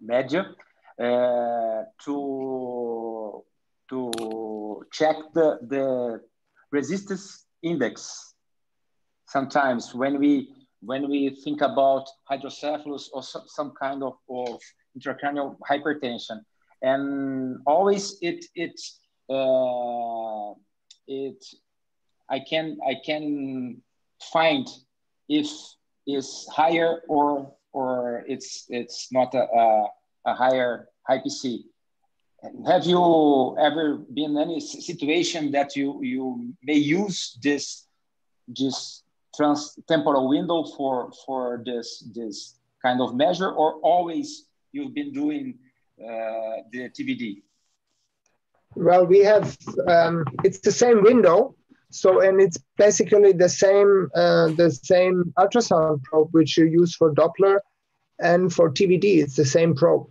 media to, to check the, the resistance index. Sometimes when we, when we think about hydrocephalus or some, some kind of, of intracranial hypertension. And always it, it, uh, it, I can, I can find if is higher or, or it's, it's not a, a, a higher IPC. Have you ever been in any situation that you, you may use this, this trans temporal window for, for this, this kind of measure or always you've been doing uh, the TVD? Well, we have, um, it's the same window. So, and it's basically the same, uh, the same ultrasound probe, which you use for Doppler and for TVD, it's the same probe.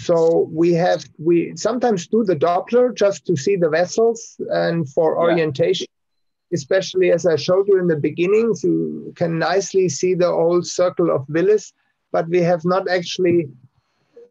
So we have, we sometimes do the Doppler just to see the vessels and for yeah. orientation, especially as I showed you in the beginning, so you can nicely see the old circle of Willis, but we have not actually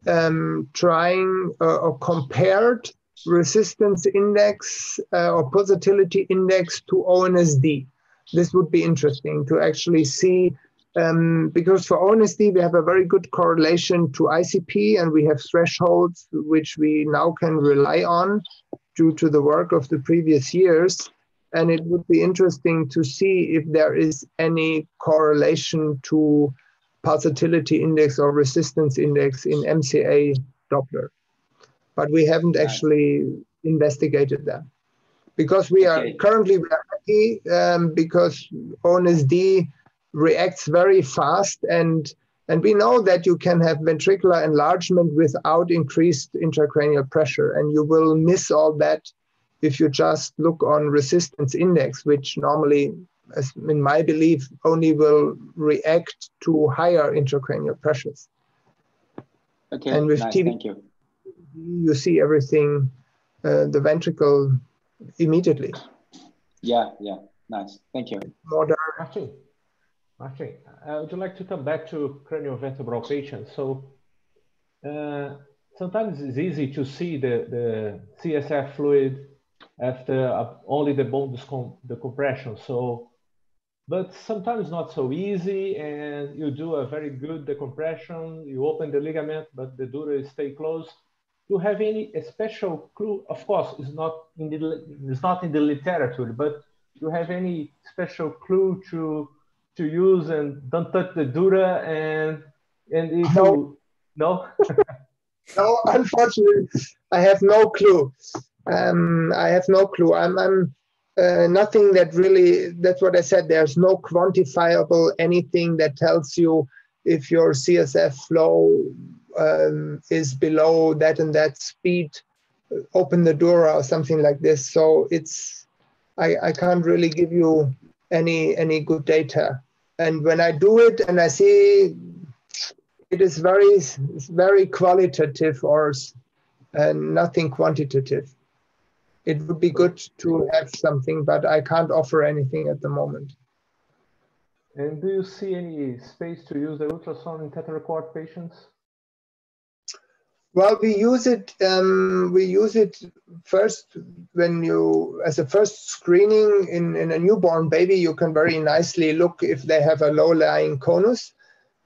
um, trying uh, or compared resistance index uh, or pulsatility index to ONSD. This would be interesting to actually see um, because for ONSD we have a very good correlation to ICP and we have thresholds which we now can rely on due to the work of the previous years. And it would be interesting to see if there is any correlation to pulsatility index or resistance index in MCA Doppler. But we haven't actually investigated that because we are okay. currently we are happy um, because ONSD reacts very fast and and we know that you can have ventricular enlargement without increased intracranial pressure and you will miss all that if you just look on resistance index which normally as in my belief, only will react to higher intracranial pressures. Okay, and with nice, TV, thank you. You see everything, uh, the ventricle immediately. Yeah, yeah, nice. Thank you. More Martin, Martin, uh, would like to come back to craniovertebral patients? So uh, sometimes it's easy to see the, the CSF fluid after uh, only the bone decompression. So but sometimes not so easy and you do a very good decompression you open the ligament but the dura stay closed do you have any special clue of course it's not in the it's not in the literature but do you have any special clue to to use and don't touch the dura and and if no. you no? [laughs] No unfortunately i have no clue. Um, i have no clue. I'm i'm uh, nothing that really that's what i said. There's no quantifiable anything that tells you if your csf flow um, is below that and that speed open the dura or something like this. So it's I, I can't really give you any any good data and when i do it and i see it is very very qualitative or uh, nothing quantitative it would be good to have something, but I can't offer anything at the moment. And do you see any space to use the ultrasound in tethered cord patients? Well, we use it. Um, we use it first when you, as a first screening in, in a newborn baby, you can very nicely look if they have a low-lying conus.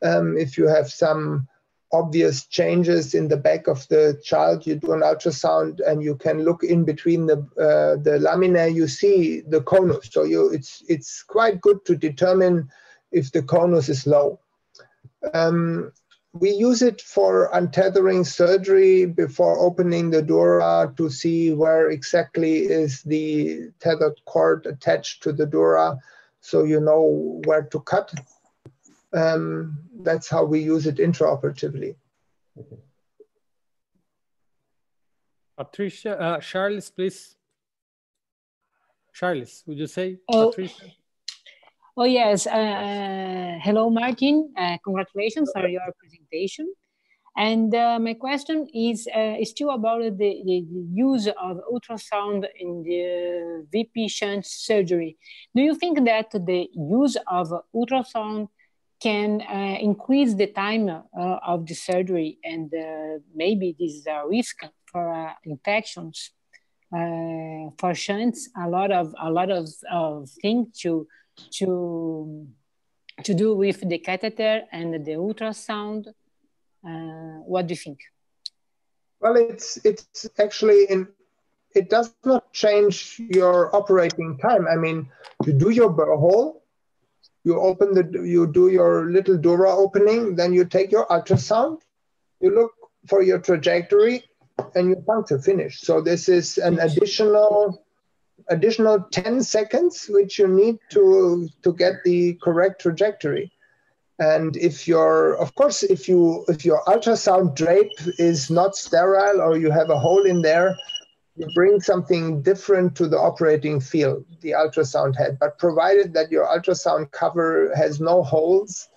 Um, if you have some obvious changes in the back of the child, you do an ultrasound and you can look in between the uh, the laminae. You see the conus, so you it's it's quite good to determine if the conus is low. Um, we use it for untethering surgery before opening the dura to see where exactly is the tethered cord attached to the dura, so you know where to cut. Um, that's how we use it intraoperatively. Patricia, uh, Charles, please. Charles, would you say? Oh, Patricia? Oh yes. Uh, uh, hello, Martin. Uh, congratulations for your presentation. And uh, my question is, uh, is still about the, the, use of ultrasound in the VP shunt surgery. Do you think that the use of ultrasound can uh, increase the time of the surgery and maybe this is a risk for infections for shunts a lot of a lot of, of things to to to do with the catheter and the ultrasound uh, what do you think? Well it's it's actually in it does not change your operating time. I mean you do your burr hole you open the you do your little dura opening then you take your ultrasound you look for your trajectory and you puncture finish. So this is an additional additional 10 seconds which you need to to get the correct trajectory. And if your of course if you if your ultrasound drape is not sterile or you have a hole in there you bring something different to the operating field, the ultrasound head, but provided that your ultrasound cover has no holes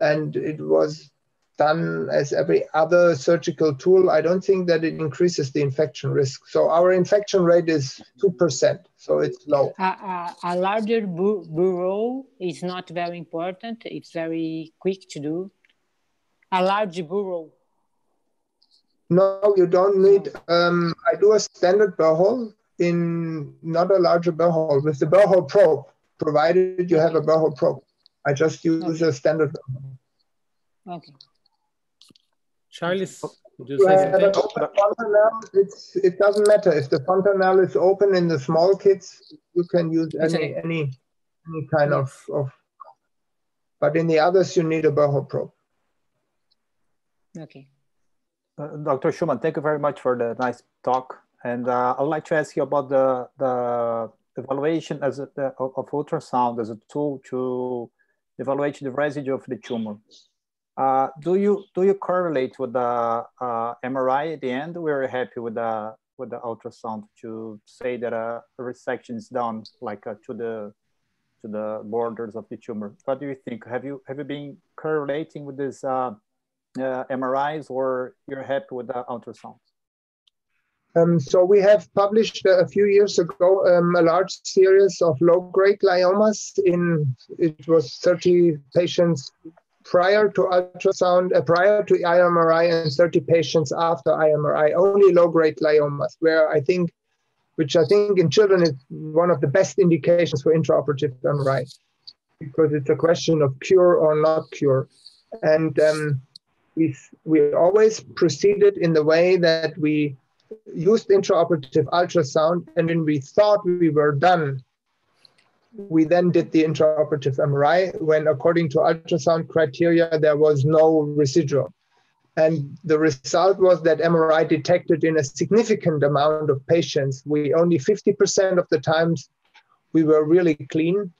and it was done as every other surgical tool, I don't think that it increases the infection risk. So our infection rate is 2%, so it's low. A, a, a larger bu burr hole is not very important. It's very quick to do. A large burr hole no, you don't need. Um, I do a standard burr hole in not a larger burr hole with the burr hole probe, provided you have a burr hole probe. I just use okay. a standard burr hole. Okay. Charles, would you say something? Fontanelle, it's, it doesn't matter. If the fontanelle is open in the small kids, you can use any, any, any kind of, of, but in the others, you need a burr hole probe. Okay. Uh, Dr. Schuhmann, thank you very much for the nice talk. And uh, I'd like to ask you about the, the evaluation as a, the, of, ultrasound as a tool to evaluate the residue of the tumor. Uh, do you do you correlate with the uh, MRI at the end? We're happy with the with the ultrasound to say that a resection is done like uh, to the to the borders of the tumor. What do you think? Have you have you been correlating with this uh, uh, MRIs or you're happy with the ultrasound? Um, so we have published a few years ago um, a large series of low-grade gliomas. In it was 30 patients prior to ultrasound, uh, prior to IMRI, and 30 patients after IMRI. Only low-grade gliomas, where I think, which I think in children is one of the best indications for intraoperative MRI, because it's a question of cure or not cure. And um, we, we always proceeded in the way that we used intraoperative ultrasound, and when we thought we were done, we then did the intraoperative MRI when, according to ultrasound criteria, there was no residual. And the result was that MRI detected in a significant amount of patients. We only 50% of the times we were really clean.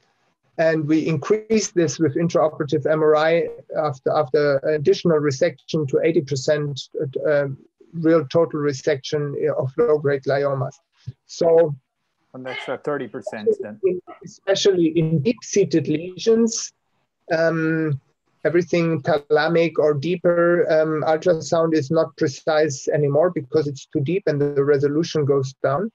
And we increased this with intraoperative MRI after, after additional resection to 80% uh, real total resection of low-grade gliomas. So an extra 30% then. Especially in deep-seated lesions, um, everything thalamic or deeper um, ultrasound is not precise anymore because it's too deep and the resolution goes down.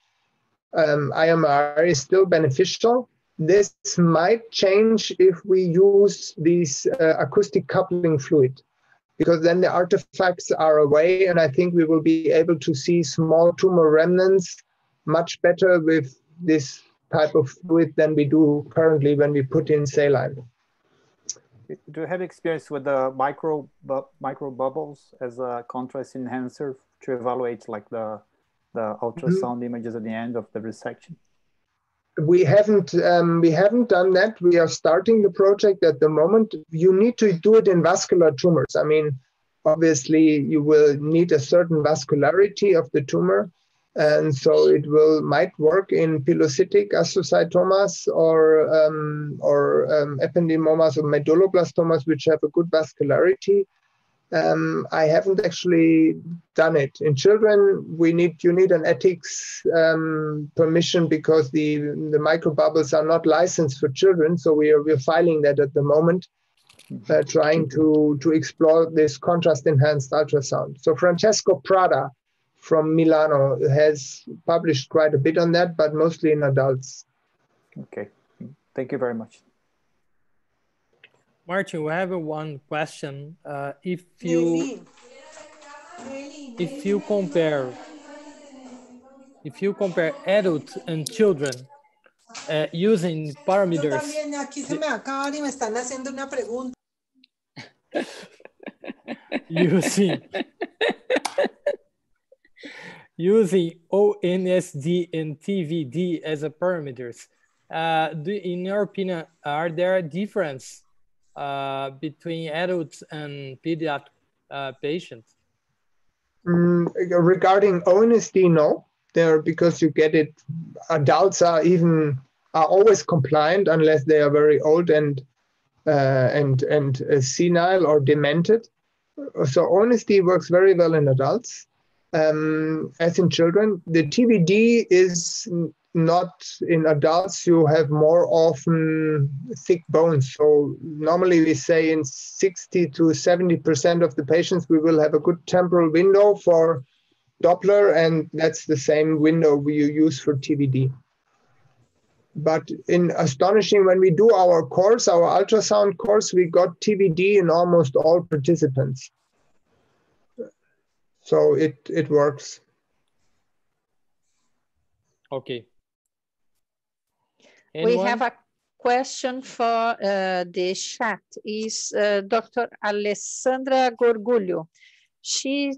um, IMR is still beneficial. This might change if we use this uh, acoustic coupling fluid because then the artifacts are away and I think we will be able to see small tumor remnants much better with this type of fluid than we do currently when we put in saline. Do you have experience with the micro bu micro bubbles as a contrast enhancer to evaluate like the the ultrasound mm -hmm. images at the end of the resection? we haven't um, we haven't done that. We are starting the project at the moment. You need to do it in vascular tumors. I mean, obviously you will need a certain vascularity of the tumor, and so it will might work in pilocytic astrocytomas or um, or um, ependymomas or medulloblastomas, which have a good vascularity. Um, I haven't actually done it. In children, we need you need an ethics um, permission because the the microbubbles are not licensed for children. So we are we're filing that at the moment, uh, trying to to explore this contrast enhanced ultrasound. So Francesco Prada from Milano has published quite a bit on that, but mostly in adults. Okay, thank you very much. Martin, we have one question. Uh, if you if you compare if you compare adults and children uh, using parameters. [laughs] using [laughs] using ONSD and TVD as a parameters. Uh, do, in your opinion, are there a difference uh, between adults and pediatric uh, patients? Mm, regarding ONSD, no. There, because you get it, adults are even are always compliant unless they are very old and uh, and and senile or demented. So ONSD works very well in adults, um, as in children. The TVD is not in adults you have more often thick bones so normally we say in 60 to 70 percent of the patients we will have a good temporal window for doppler and that's the same window we use for TVD. but in astonishing when we do our course our ultrasound course we got TVD in almost all participants so it it works okay Anyone? We have a question for uh, the chat. Is uh, Dr. Alessandra Gorguglio. She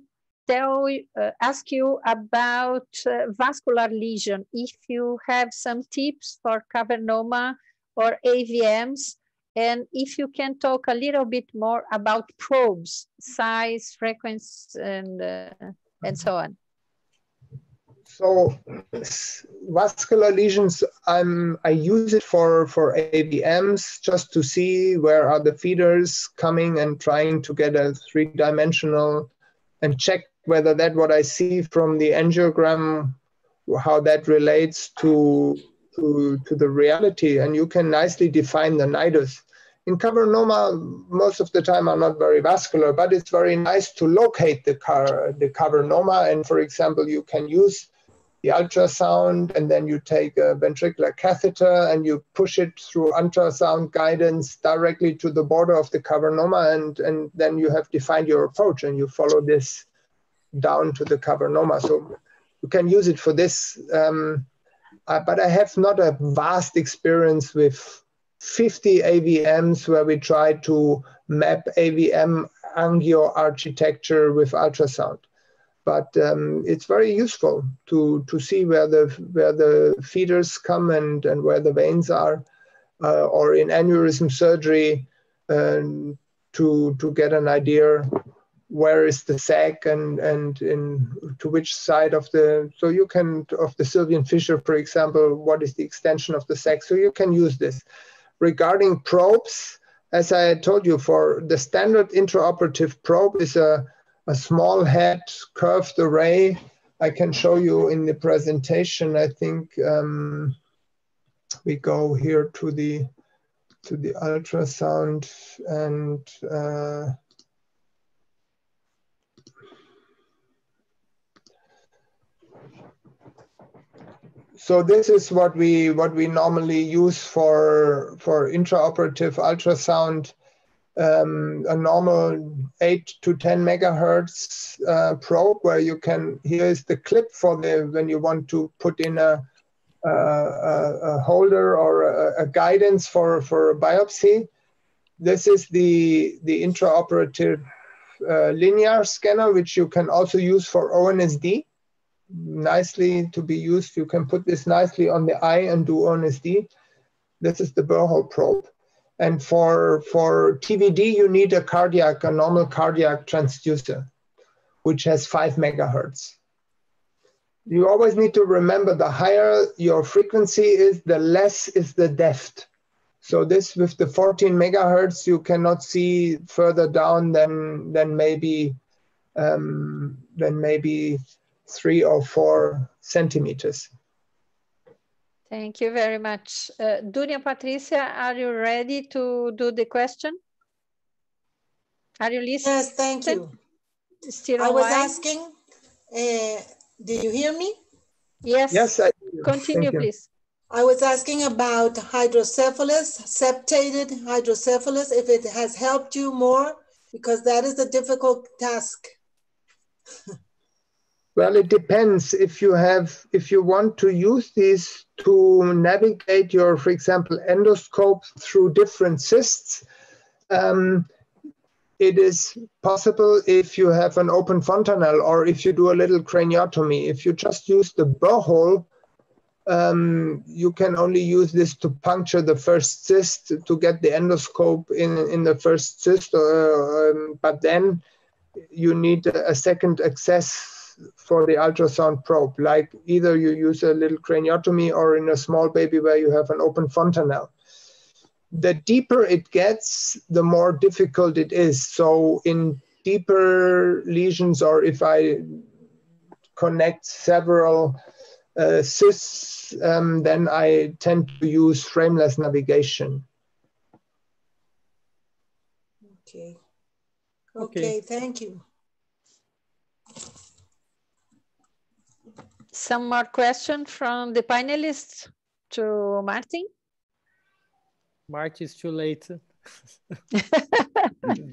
tell uh, ask you about uh, vascular lesion. If you have some tips for cavernoma or AVMs, and if you can talk a little bit more about probes, size, frequency, and uh, and so on. So vascular lesions, I'm, I use it for, for AVMs just to see where are the feeders coming and trying to get a three-dimensional and check whether that what I see from the angiogram, how that relates to, to, to the reality. And you can nicely define the nidus. In cavernoma, most of the time are not very vascular, but it's very nice to locate the, car, the cavernoma. And for example, you can use the ultrasound, and then you take a ventricular catheter and you push it through ultrasound guidance directly to the border of the cavernoma, and, and then you have defined your approach and you follow this down to the cavernoma. So you can use it for this. Um, uh, but I have not a vast experience with 50 AVMs where we try to map AVM angio architecture with ultrasound. But um, it's very useful to to see where the where the feeders come and and where the veins are, uh, or in aneurysm surgery, um, to to get an idea where is the sac and and in to which side of the so you can of the Sylvian fissure, for example, what is the extension of the sac? So you can use this. Regarding probes, as I told you, for the standard intraoperative probe is a a small head curved array. I can show you in the presentation. I think um, we go here to the to the ultrasound and uh, so this is what we what we normally use for for intraoperative ultrasound. Um, a normal eight to ten megahertz uh, probe, where you can here is the clip for the when you want to put in a a, a holder or a, a, guidance for for a biopsy. This is the the intraoperative uh, linear scanner, which you can also use for ONSD nicely to be used. You can put this nicely on the eye and do ONSD. This is the burr hole probe. And for, for TVD, you need a cardiac, a normal cardiac transducer, which has five megahertz. You always need to remember the higher your frequency is, the less is the depth. So this with the 14 megahertz, you cannot see further down than, than maybe, um, than maybe three or four centimeters. Thank you very much. Uh, Dunia Patricia, are you ready to do the question? Are you listening? Yes, thank you. Still I was asking, uh, did you hear me? Yes. Yes, I do. Continue, please. I was asking about hydrocephalus, septated hydrocephalus, if it has helped you more, because that is a difficult task. [laughs] Well, it depends if you have, if you want to use these to navigate your, for example, endoscope through different cysts. Um, it is possible if you have an open fontanelle or if you do a little craniotomy. If you just use the burr hole, um, you can only use this to puncture the first cyst to get the endoscope in, in the first cyst. Uh, um, but then you need a second access for the ultrasound probe, like either you use a little craniotomy or in a small baby where you have an open fontanelle. The deeper it gets, the more difficult it is. So in deeper lesions, or if I connect several uh, cysts, um, then I tend to use frameless navigation. Okay. Okay, okay. thank you. Some more questions from the panelists to Martin? March is too late. [laughs]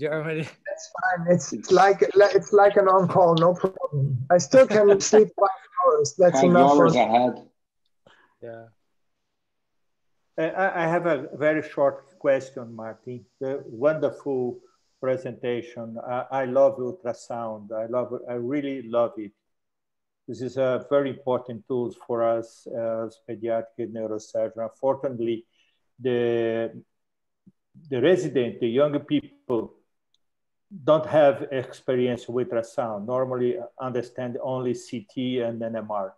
Germany. That's fine. It's, it's like it's like an on call, no problem. I still can sleep [laughs] five hours. That's five enough. hours for... ahead. Yeah. Uh, I have a very short question, Martin. The wonderful presentation. I, I love ultrasound. I love. I really love it. This is a very important tool for us as pediatric neurosurgeons. Unfortunately, the, the resident, the young people, don't have experience with ultrasound, normally understand only CT and NMR.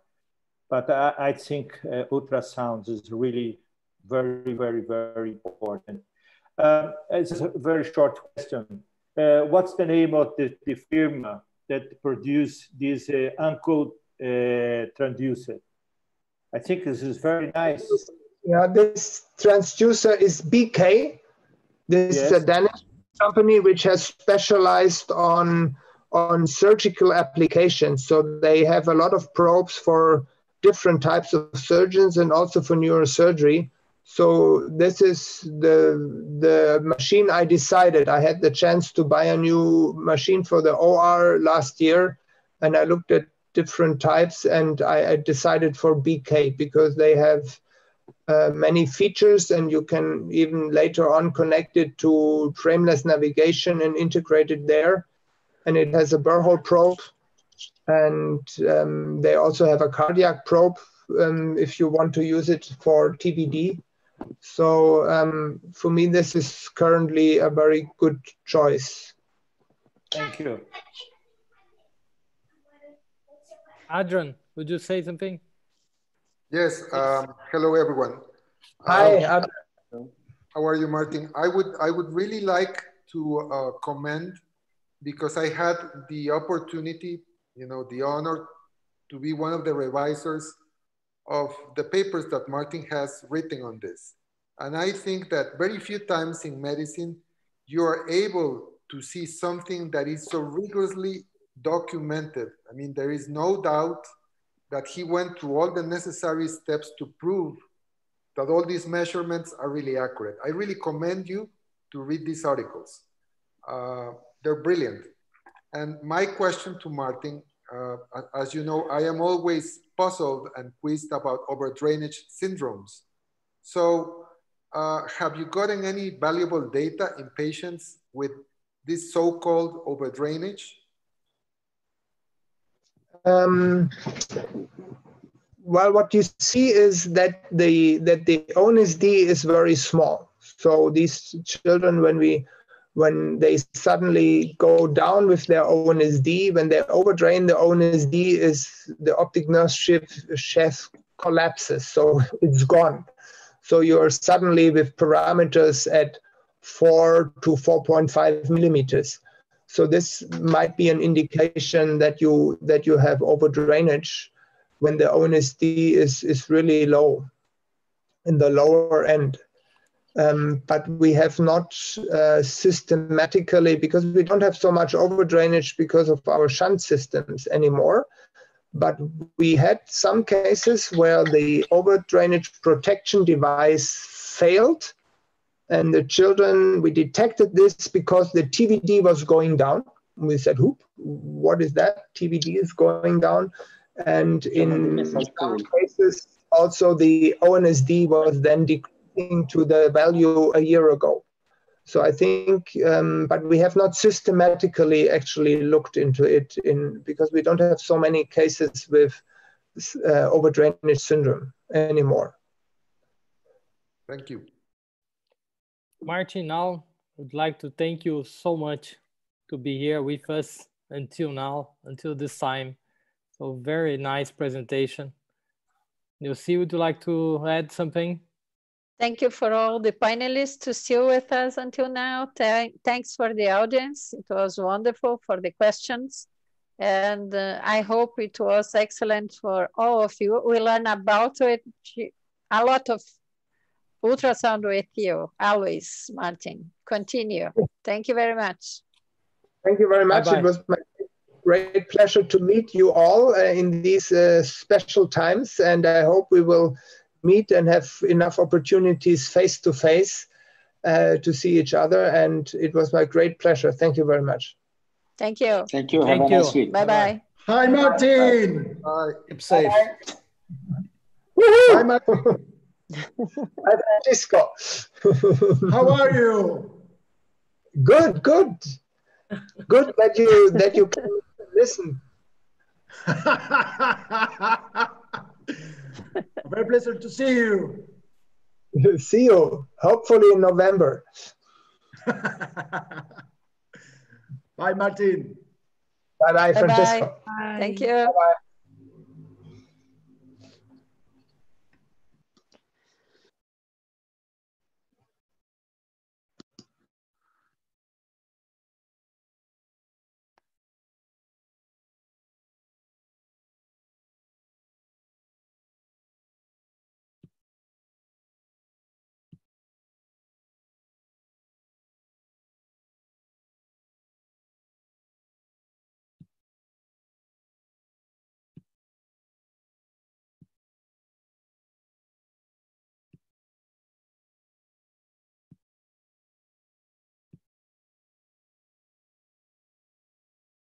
But I, I think uh, ultrasound is really very, very, very important. Um, it's a very short question. Uh, what's the name of the, the firm that produce this uh, uh, transducer. I think this is very nice. Yeah, this transducer is BK. This yes. is a Danish company which has specialized on on surgical applications. So they have a lot of probes for different types of surgeons and also for neurosurgery. So this is the the machine I decided. I had the chance to buy a new machine for the OR last year, and I looked at different types, and I, I decided for BK because they have uh, many features, and you can even later on connect it to frameless navigation and integrate it there. And it has a burr hole probe, and um, they also have a cardiac probe um, if you want to use it for TVD. So um, for me, this is currently a very good choice. Thank you. Adrian, would you say something? Yes. Um, hello, everyone. Hi. Um, how are you, Martin? I would I would really like to uh, commend because I had the opportunity, you know, the honor to be one of the revisers of the papers that Martin has written on this. And I think that very few times in medicine, you are able to see something that is so rigorously documented. I mean, there is no doubt that he went through all the necessary steps to prove that all these measurements are really accurate. I really commend you to read these articles. Uh, they're brilliant. And my question to Martin, uh, as you know, I am always puzzled and quizzed about over drainage syndromes. So uh, have you gotten any valuable data in patients with this so-called over drainage? Um, well, what you see is that the that the ONSD is very small. So these children, when we when they suddenly go down with their ONSD, when they overdrain the ONSD, is the optic nerve sheath collapses, so it's gone. So you're suddenly with parameters at four to 4.5 millimeters. So this might be an indication that you that you have over drainage when the ONSD is, is really low in the lower end. Um, but we have not uh, systematically, because we don't have so much over drainage because of our shunt systems anymore. But we had some cases where the over drainage protection device failed. And the children, we detected this because the TVD was going down. We said, Whoop, what is that? TVD is going down. And in some cases, also the ONSD was then decreasing to the value a year ago. So I think, um, but we have not systematically actually looked into it in because we don't have so many cases with uh, overdrainage syndrome anymore. Thank you. Martin, now I would like to thank you so much to be here with us until now, until this time. So very nice presentation. Nilce, would you like to add something? Thank you for all the panelists to still with us until now. Th thanks for the audience. It was wonderful for the questions. And uh, I hope it was excellent for all of you. We learn about it, a lot of ultrasound with you, always, Martin. Continue. Thank you very much. Thank you very much. Bye -bye. It was my great pleasure to meet you all uh, in these uh, special times, and I hope we will meet and have enough opportunities face to face uh, to see each other. And it was my great pleasure. Thank you very much. Thank you. Thank you. Thank Have you. nice week. Bye bye. Hi, Martin. Bye. Keep safe. Bye, Martin. [laughs] Hi, Francisco. How are you? Good, good, good that you that you can listen. [laughs] Very pleasure to see you. [laughs] See you, hopefully in November. [laughs] Bye, Martin. Bye-bye, Francisco. Bye. Thank you. Bye-bye.